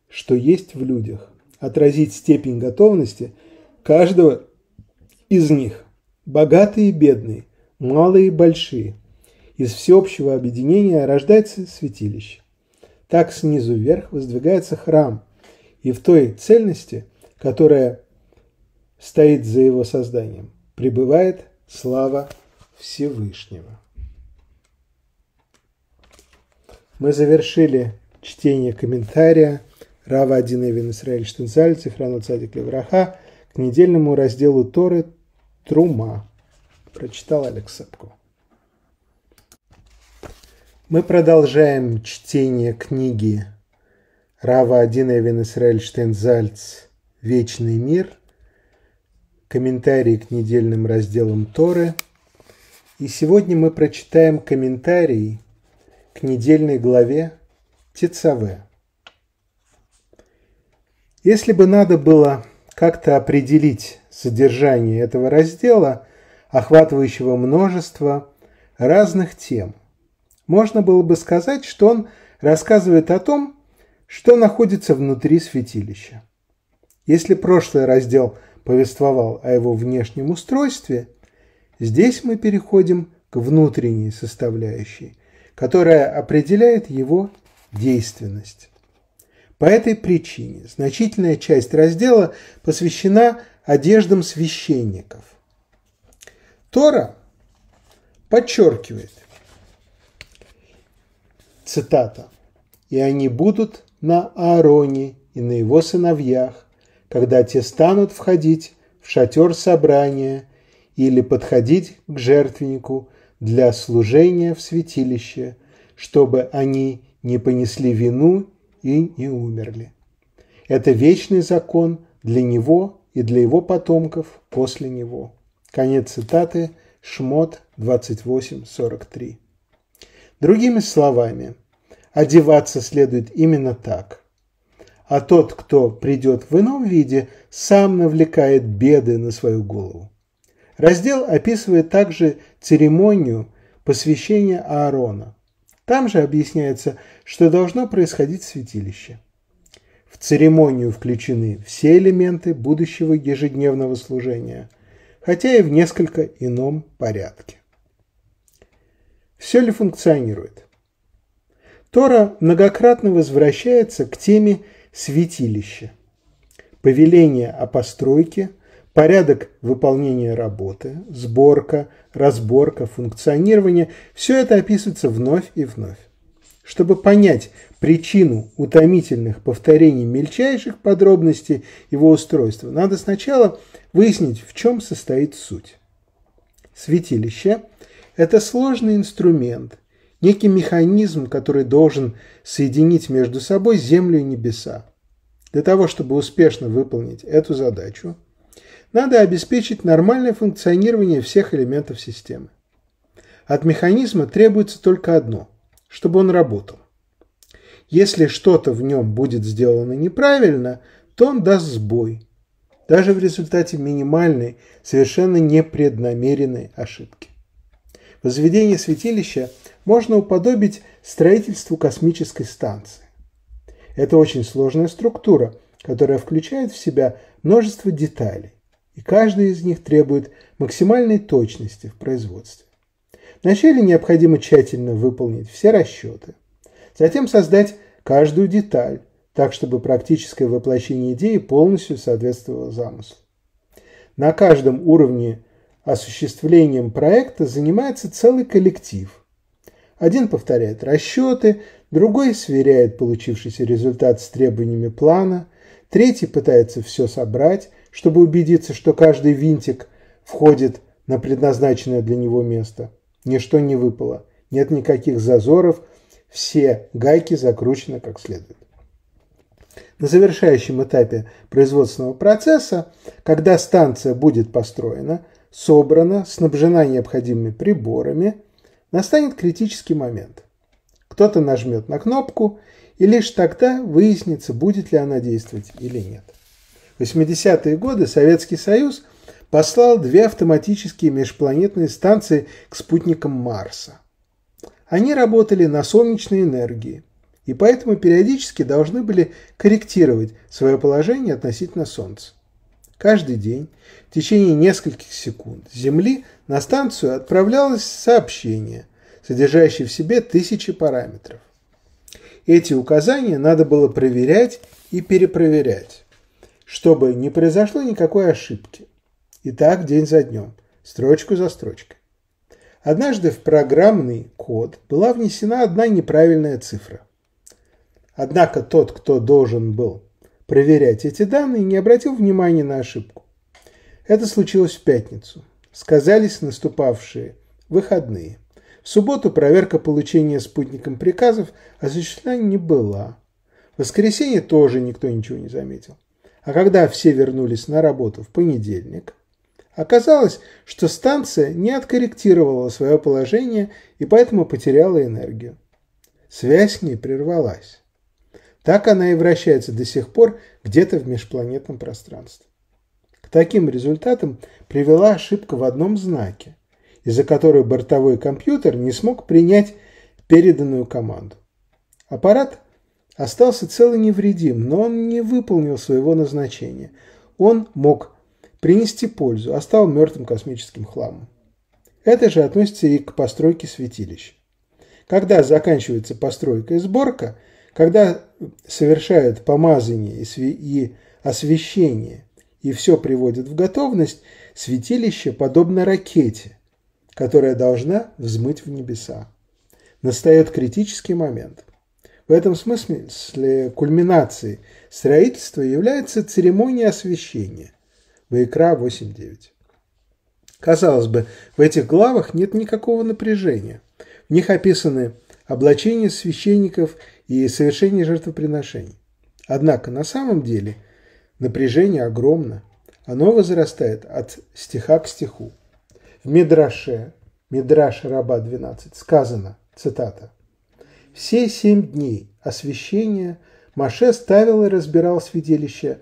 что есть в людях, отразить степень готовности каждого из них, богатые и бедные, малые и большие. Из всеобщего объединения рождается святилище. Так снизу вверх воздвигается храм, и в той цельности, которая стоит за его созданием, пребывает слава Всевышнего. Мы завершили чтение комментария Рава Один Эвин Исраэль Штензаль, Цихрану Цадик Левраха к недельному разделу Торы Трума. Прочитал Алекс Сапко. Мы продолжаем чтение книги Рава Один Эвин Исраэль Штензальц «Вечный мир», комментарии к недельным разделам Торы. И сегодня мы прочитаем комментарий к недельной главе Тецаве. Если бы надо было как-то определить содержание этого раздела, охватывающего множество разных тем, можно было бы сказать, что он рассказывает о том, что находится внутри святилища. Если прошлый раздел повествовал о его внешнем устройстве, здесь мы переходим к внутренней составляющей, которая определяет его действенность. По этой причине значительная часть раздела посвящена одеждам священников. Тора подчеркивает, цитата, «И они будут на Аароне и на его сыновьях, когда те станут входить в шатер собрания или подходить к жертвеннику для служения в святилище, чтобы они не понесли вину и не умерли. Это вечный закон для него и для его потомков после него. Конец цитаты Шмот 28.43. Другими словами, одеваться следует именно так. А тот, кто придет в ином виде, сам навлекает беды на свою голову. Раздел описывает также церемонию посвящения Аарона. Там же объясняется, что должно происходить в святилище. В церемонию включены все элементы будущего ежедневного служения, хотя и в несколько ином порядке. Все ли функционирует? Тора многократно возвращается к теме святилища. Повеление о постройке – порядок выполнения работы, сборка, разборка, функционирование – все это описывается вновь и вновь. Чтобы понять причину утомительных повторений мельчайших подробностей его устройства, надо сначала выяснить, в чем состоит суть. Святилище – это сложный инструмент, некий механизм, который должен соединить между собой землю и небеса. Для того, чтобы успешно выполнить эту задачу – надо обеспечить нормальное функционирование всех элементов системы. От механизма требуется только одно – чтобы он работал. Если что-то в нем будет сделано неправильно, то он даст сбой, даже в результате минимальной, совершенно непреднамеренной ошибки. Возведение святилища можно уподобить строительству космической станции. Это очень сложная структура, которая включает в себя множество деталей, и каждая из них требует максимальной точности в производстве. Вначале необходимо тщательно выполнить все расчеты, затем создать каждую деталь, так чтобы практическое воплощение идеи полностью соответствовало замыслу. На каждом уровне осуществлением проекта занимается целый коллектив. Один повторяет расчеты, другой сверяет получившийся результат с требованиями плана, третий пытается все собрать, чтобы убедиться, что каждый винтик входит на предназначенное для него место. Ничто не выпало, нет никаких зазоров, все гайки закручены как следует. На завершающем этапе производственного процесса, когда станция будет построена, собрана, снабжена необходимыми приборами, настанет критический момент. Кто-то нажмет на кнопку, и лишь тогда выяснится, будет ли она действовать или нет. В 80-е годы Советский Союз послал две автоматические межпланетные станции к спутникам Марса. Они работали на солнечной энергии и поэтому периодически должны были корректировать свое положение относительно Солнца. Каждый день в течение нескольких секунд с Земли на станцию отправлялось сообщение, содержащее в себе тысячи параметров. Эти указания надо было проверять и перепроверять, чтобы не произошло никакой ошибки. И так день за днем, строчку за строчкой. Однажды в программный код была внесена одна неправильная цифра. Однако тот, кто должен был проверять эти данные, не обратил внимания на ошибку. Это случилось в пятницу. Сказались наступавшие выходные. В субботу проверка получения спутником приказов осуществлена не была. В воскресенье тоже никто ничего не заметил. А когда все вернулись на работу в понедельник – Оказалось, что станция не откорректировала свое положение и поэтому потеряла энергию. Связь с ней прервалась. Так она и вращается до сих пор где-то в межпланетном пространстве. К таким результатам привела ошибка в одном знаке, из-за которой бортовой компьютер не смог принять переданную команду. Аппарат остался цел и невредим, но он не выполнил своего назначения. Он мог принести пользу, а стал мертвым космическим хламом. Это же относится и к постройке святилищ. Когда заканчивается постройка и сборка, когда совершают помазание и освещение, и все приводят в готовность, святилище подобно ракете, которая должна взмыть в небеса. Настает критический момент. В этом смысле кульминацией строительства является церемония освящения – Ваикра 8.9. Казалось бы, в этих главах нет никакого напряжения. В них описаны облачение священников и совершение жертвоприношений. Однако на самом деле напряжение огромно. Оно возрастает от стиха к стиху. В Мидраше, Мидраш Раба 12, сказано, цитата, «Все семь дней освящения Маше ставил и разбирал святилище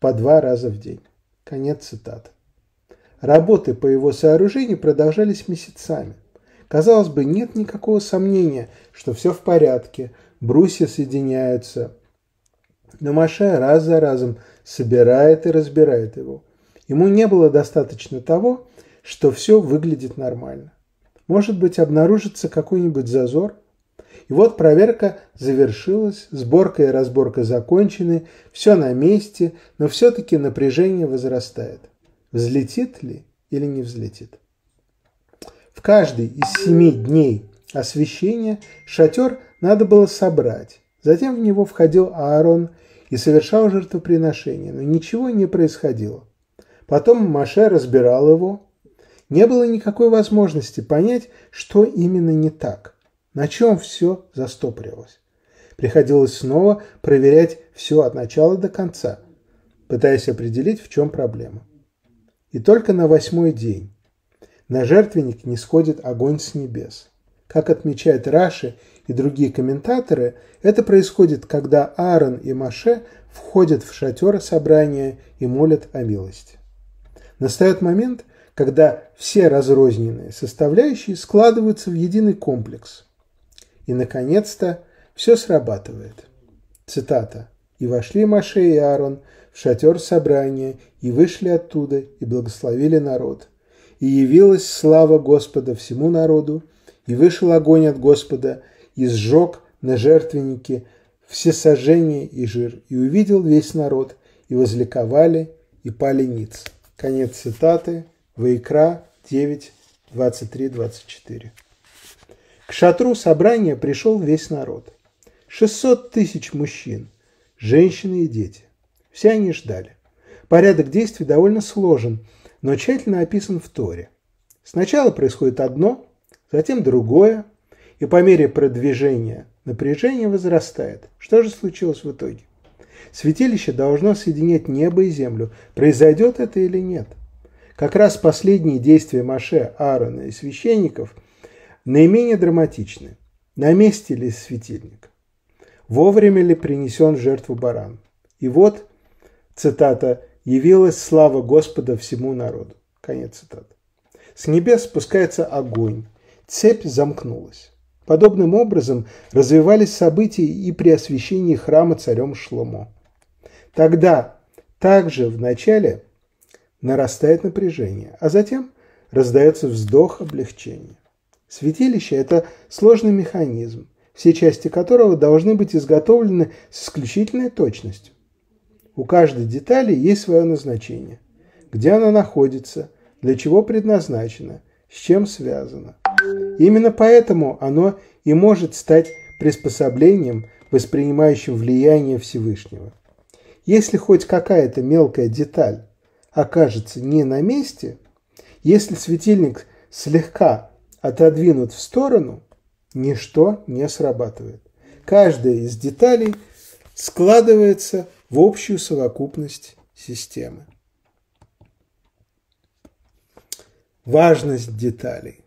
по два раза в день». Конец цитаты. Работы по его сооружению продолжались месяцами. Казалось бы, нет никакого сомнения, что все в порядке, брусья соединяются. Но Маша раз за разом собирает и разбирает его. Ему не было достаточно того, что все выглядит нормально. Может быть, обнаружится какой-нибудь зазор – и вот проверка завершилась, сборка и разборка закончены, все на месте, но все-таки напряжение возрастает. Взлетит ли или не взлетит? В каждый из семи дней освещения шатер надо было собрать. Затем в него входил Аарон и совершал жертвоприношение, но ничего не происходило. Потом Маше разбирал его. Не было никакой возможности понять, что именно не так на чем все застопорилось. Приходилось снова проверять все от начала до конца, пытаясь определить, в чем проблема. И только на восьмой день на жертвенник не сходит огонь с небес. Как отмечает Раши и другие комментаторы, это происходит, когда Аарон и Маше входят в шатер собрания и молят о милости. Настает момент, когда все разрозненные составляющие складываются в единый комплекс. И, наконец-то, все срабатывает. Цитата. «И вошли Маше и Аарон в шатер собрания, и вышли оттуда, и благословили народ. И явилась слава Господа всему народу, и вышел огонь от Господа, и сжег на жертвеннике все сожжения и жир, и увидел весь народ, и возликовали, и пали ниц». Конец цитаты. Ваикра 9, 23-24. К шатру собрания пришел весь народ. 600 тысяч мужчин, женщины и дети. Все они ждали. Порядок действий довольно сложен, но тщательно описан в Торе. Сначала происходит одно, затем другое, и по мере продвижения напряжение возрастает. Что же случилось в итоге? Святилище должно соединять небо и землю. Произойдет это или нет? Как раз последние действия Маше, Аарона и священников наименее драматичны. На месте ли светильник? Вовремя ли принесен жертву баран? И вот, цитата, «явилась слава Господа всему народу». Конец цитаты. С небес спускается огонь, цепь замкнулась. Подобным образом развивались события и при освящении храма царем Шломо. Тогда также в начале нарастает напряжение, а затем раздается вздох облегчения. Святилище – это сложный механизм, все части которого должны быть изготовлены с исключительной точностью. У каждой детали есть свое назначение. Где она находится, для чего предназначена, с чем связано. Именно поэтому оно и может стать приспособлением, воспринимающим влияние Всевышнего. Если хоть какая-то мелкая деталь окажется не на месте, если светильник слегка отодвинут в сторону, ничто не срабатывает. Каждая из деталей складывается в общую совокупность системы. Важность деталей.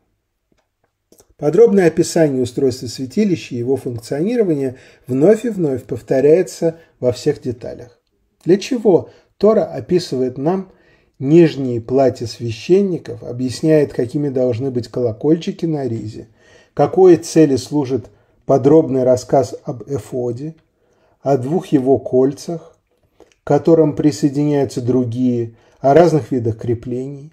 Подробное описание устройства святилища и его функционирования вновь и вновь повторяется во всех деталях. Для чего Тора описывает нам нижние платья священников, объясняет, какими должны быть колокольчики на ризе, какой цели служит подробный рассказ об эфоде, о двух его кольцах, к которым присоединяются другие, о разных видах креплений.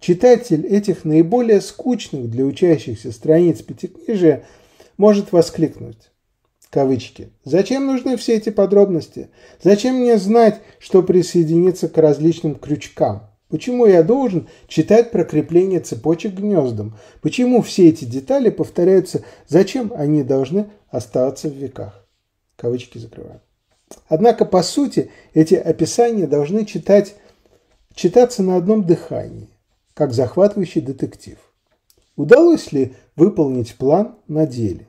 Читатель этих наиболее скучных для учащихся страниц Пятикнижия может воскликнуть кавычки. Зачем нужны все эти подробности? Зачем мне знать, что присоединиться к различным крючкам? Почему я должен читать про крепление цепочек гнездом? Почему все эти детали повторяются? Зачем они должны оставаться в веках? Кавычки закрываю. Однако, по сути, эти описания должны читать, читаться на одном дыхании, как захватывающий детектив. Удалось ли выполнить план на деле?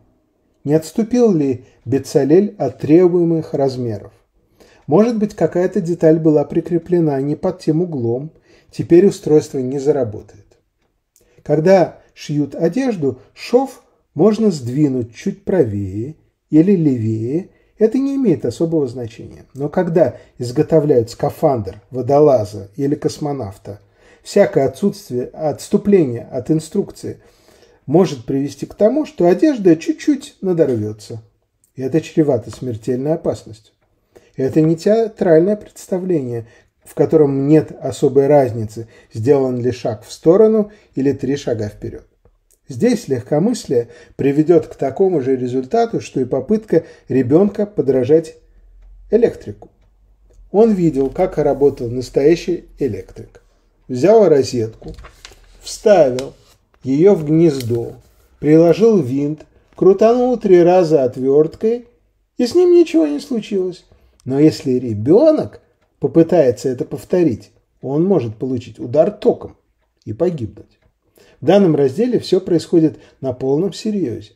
Не отступил ли Бецалель от требуемых размеров? Может быть, какая-то деталь была прикреплена не под тем углом, теперь устройство не заработает. Когда шьют одежду, шов можно сдвинуть чуть правее или левее, это не имеет особого значения. Но когда изготовляют скафандр, водолаза или космонавта, всякое отсутствие, отступление от инструкции – может привести к тому, что одежда чуть-чуть надорвется. И это чревато смертельной опасностью. Это не театральное представление, в котором нет особой разницы, сделан ли шаг в сторону или три шага вперед. Здесь легкомыслие приведет к такому же результату, что и попытка ребенка подражать электрику. Он видел, как работал настоящий электрик. Взял розетку, вставил, ее в гнездо, приложил винт, крутанул три раза отверткой, и с ним ничего не случилось. Но если ребенок попытается это повторить, он может получить удар током и погибнуть. В данном разделе все происходит на полном серьезе.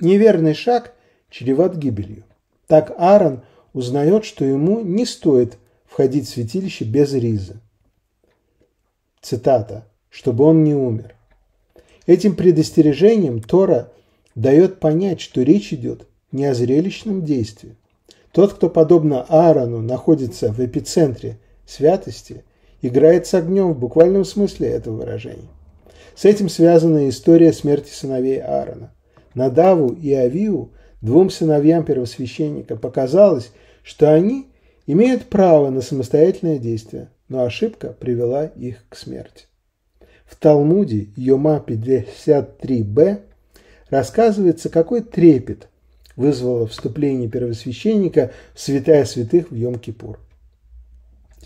Неверный шаг чреват гибелью. Так Аарон узнает, что ему не стоит входить в святилище без ризы. Цитата. «Чтобы он не умер». Этим предостережением Тора дает понять, что речь идет не о зрелищном действии. Тот, кто, подобно Аарону, находится в эпицентре святости, играет с огнем в буквальном смысле этого выражения. С этим связана история смерти сыновей Аарона. Надаву и Авиу, двум сыновьям первосвященника, показалось, что они имеют право на самостоятельное действие, но ошибка привела их к смерти. В Талмуде Йома 53b рассказывается, какой трепет вызвало вступление первосвященника в святая святых в Йом-Кипур.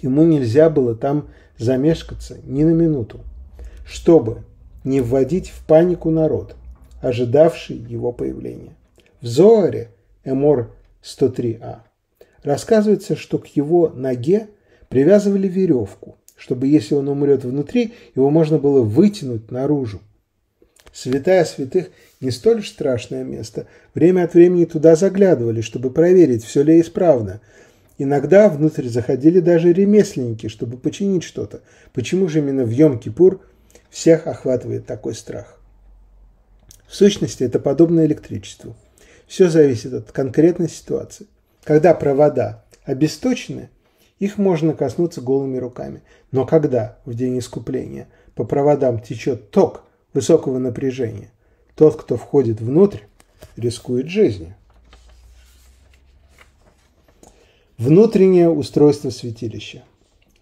Ему нельзя было там замешкаться ни на минуту, чтобы не вводить в панику народ, ожидавший его появления. В Зоаре, Эмор 103а, рассказывается, что к его ноге привязывали веревку, чтобы, если он умрет внутри, его можно было вытянуть наружу. Святая святых не столь страшное место. Время от времени туда заглядывали, чтобы проверить, все ли исправно. Иногда внутрь заходили даже ремесленники, чтобы починить что-то. Почему же именно в Йом-Кипур всех охватывает такой страх? В сущности, это подобно электричеству. Все зависит от конкретной ситуации. Когда провода обесточены, их можно коснуться голыми руками. Но когда в день искупления по проводам течет ток высокого напряжения, тот, кто входит внутрь, рискует жизнью. Внутреннее устройство святилища.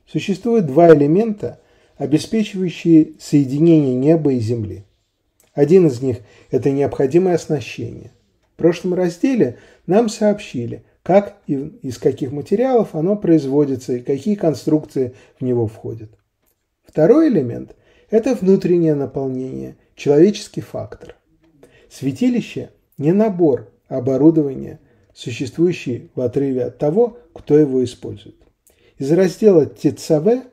Существует два элемента, обеспечивающие соединение неба и земли. Один из них – это необходимое оснащение. В прошлом разделе нам сообщили, как и из каких материалов оно производится и какие конструкции в него входят. Второй элемент – это внутреннее наполнение, человеческий фактор. Святилище – не набор оборудования, существующий в отрыве от того, кто его использует. Из раздела ТЦВ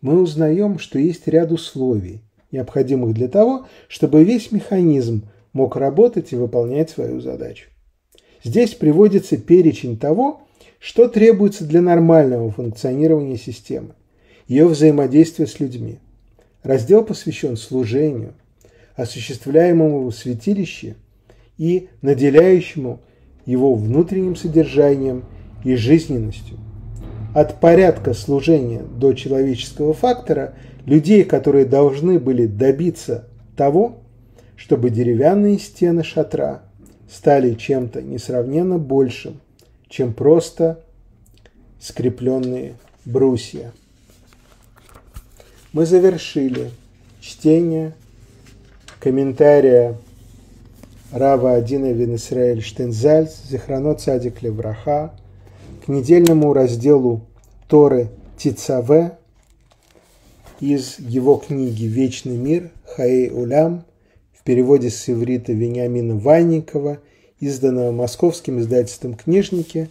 мы узнаем, что есть ряд условий, необходимых для того, чтобы весь механизм мог работать и выполнять свою задачу. Здесь приводится перечень того, что требуется для нормального функционирования системы, ее взаимодействия с людьми. Раздел посвящен служению, осуществляемому в святилище и наделяющему его внутренним содержанием и жизненностью. От порядка служения до человеческого фактора людей, которые должны были добиться того, чтобы деревянные стены шатра стали чем-то несравненно большим, чем просто скрепленные брусья. Мы завершили чтение комментария Рава Адина Венесраэль Штензальц, Зихрано Цадик Левраха, к недельному разделу Торы Тицаве из его книги «Вечный мир» Хаэй Улям переводе с иврита Вениамина Ванникова, изданного московским издательством «Книжники»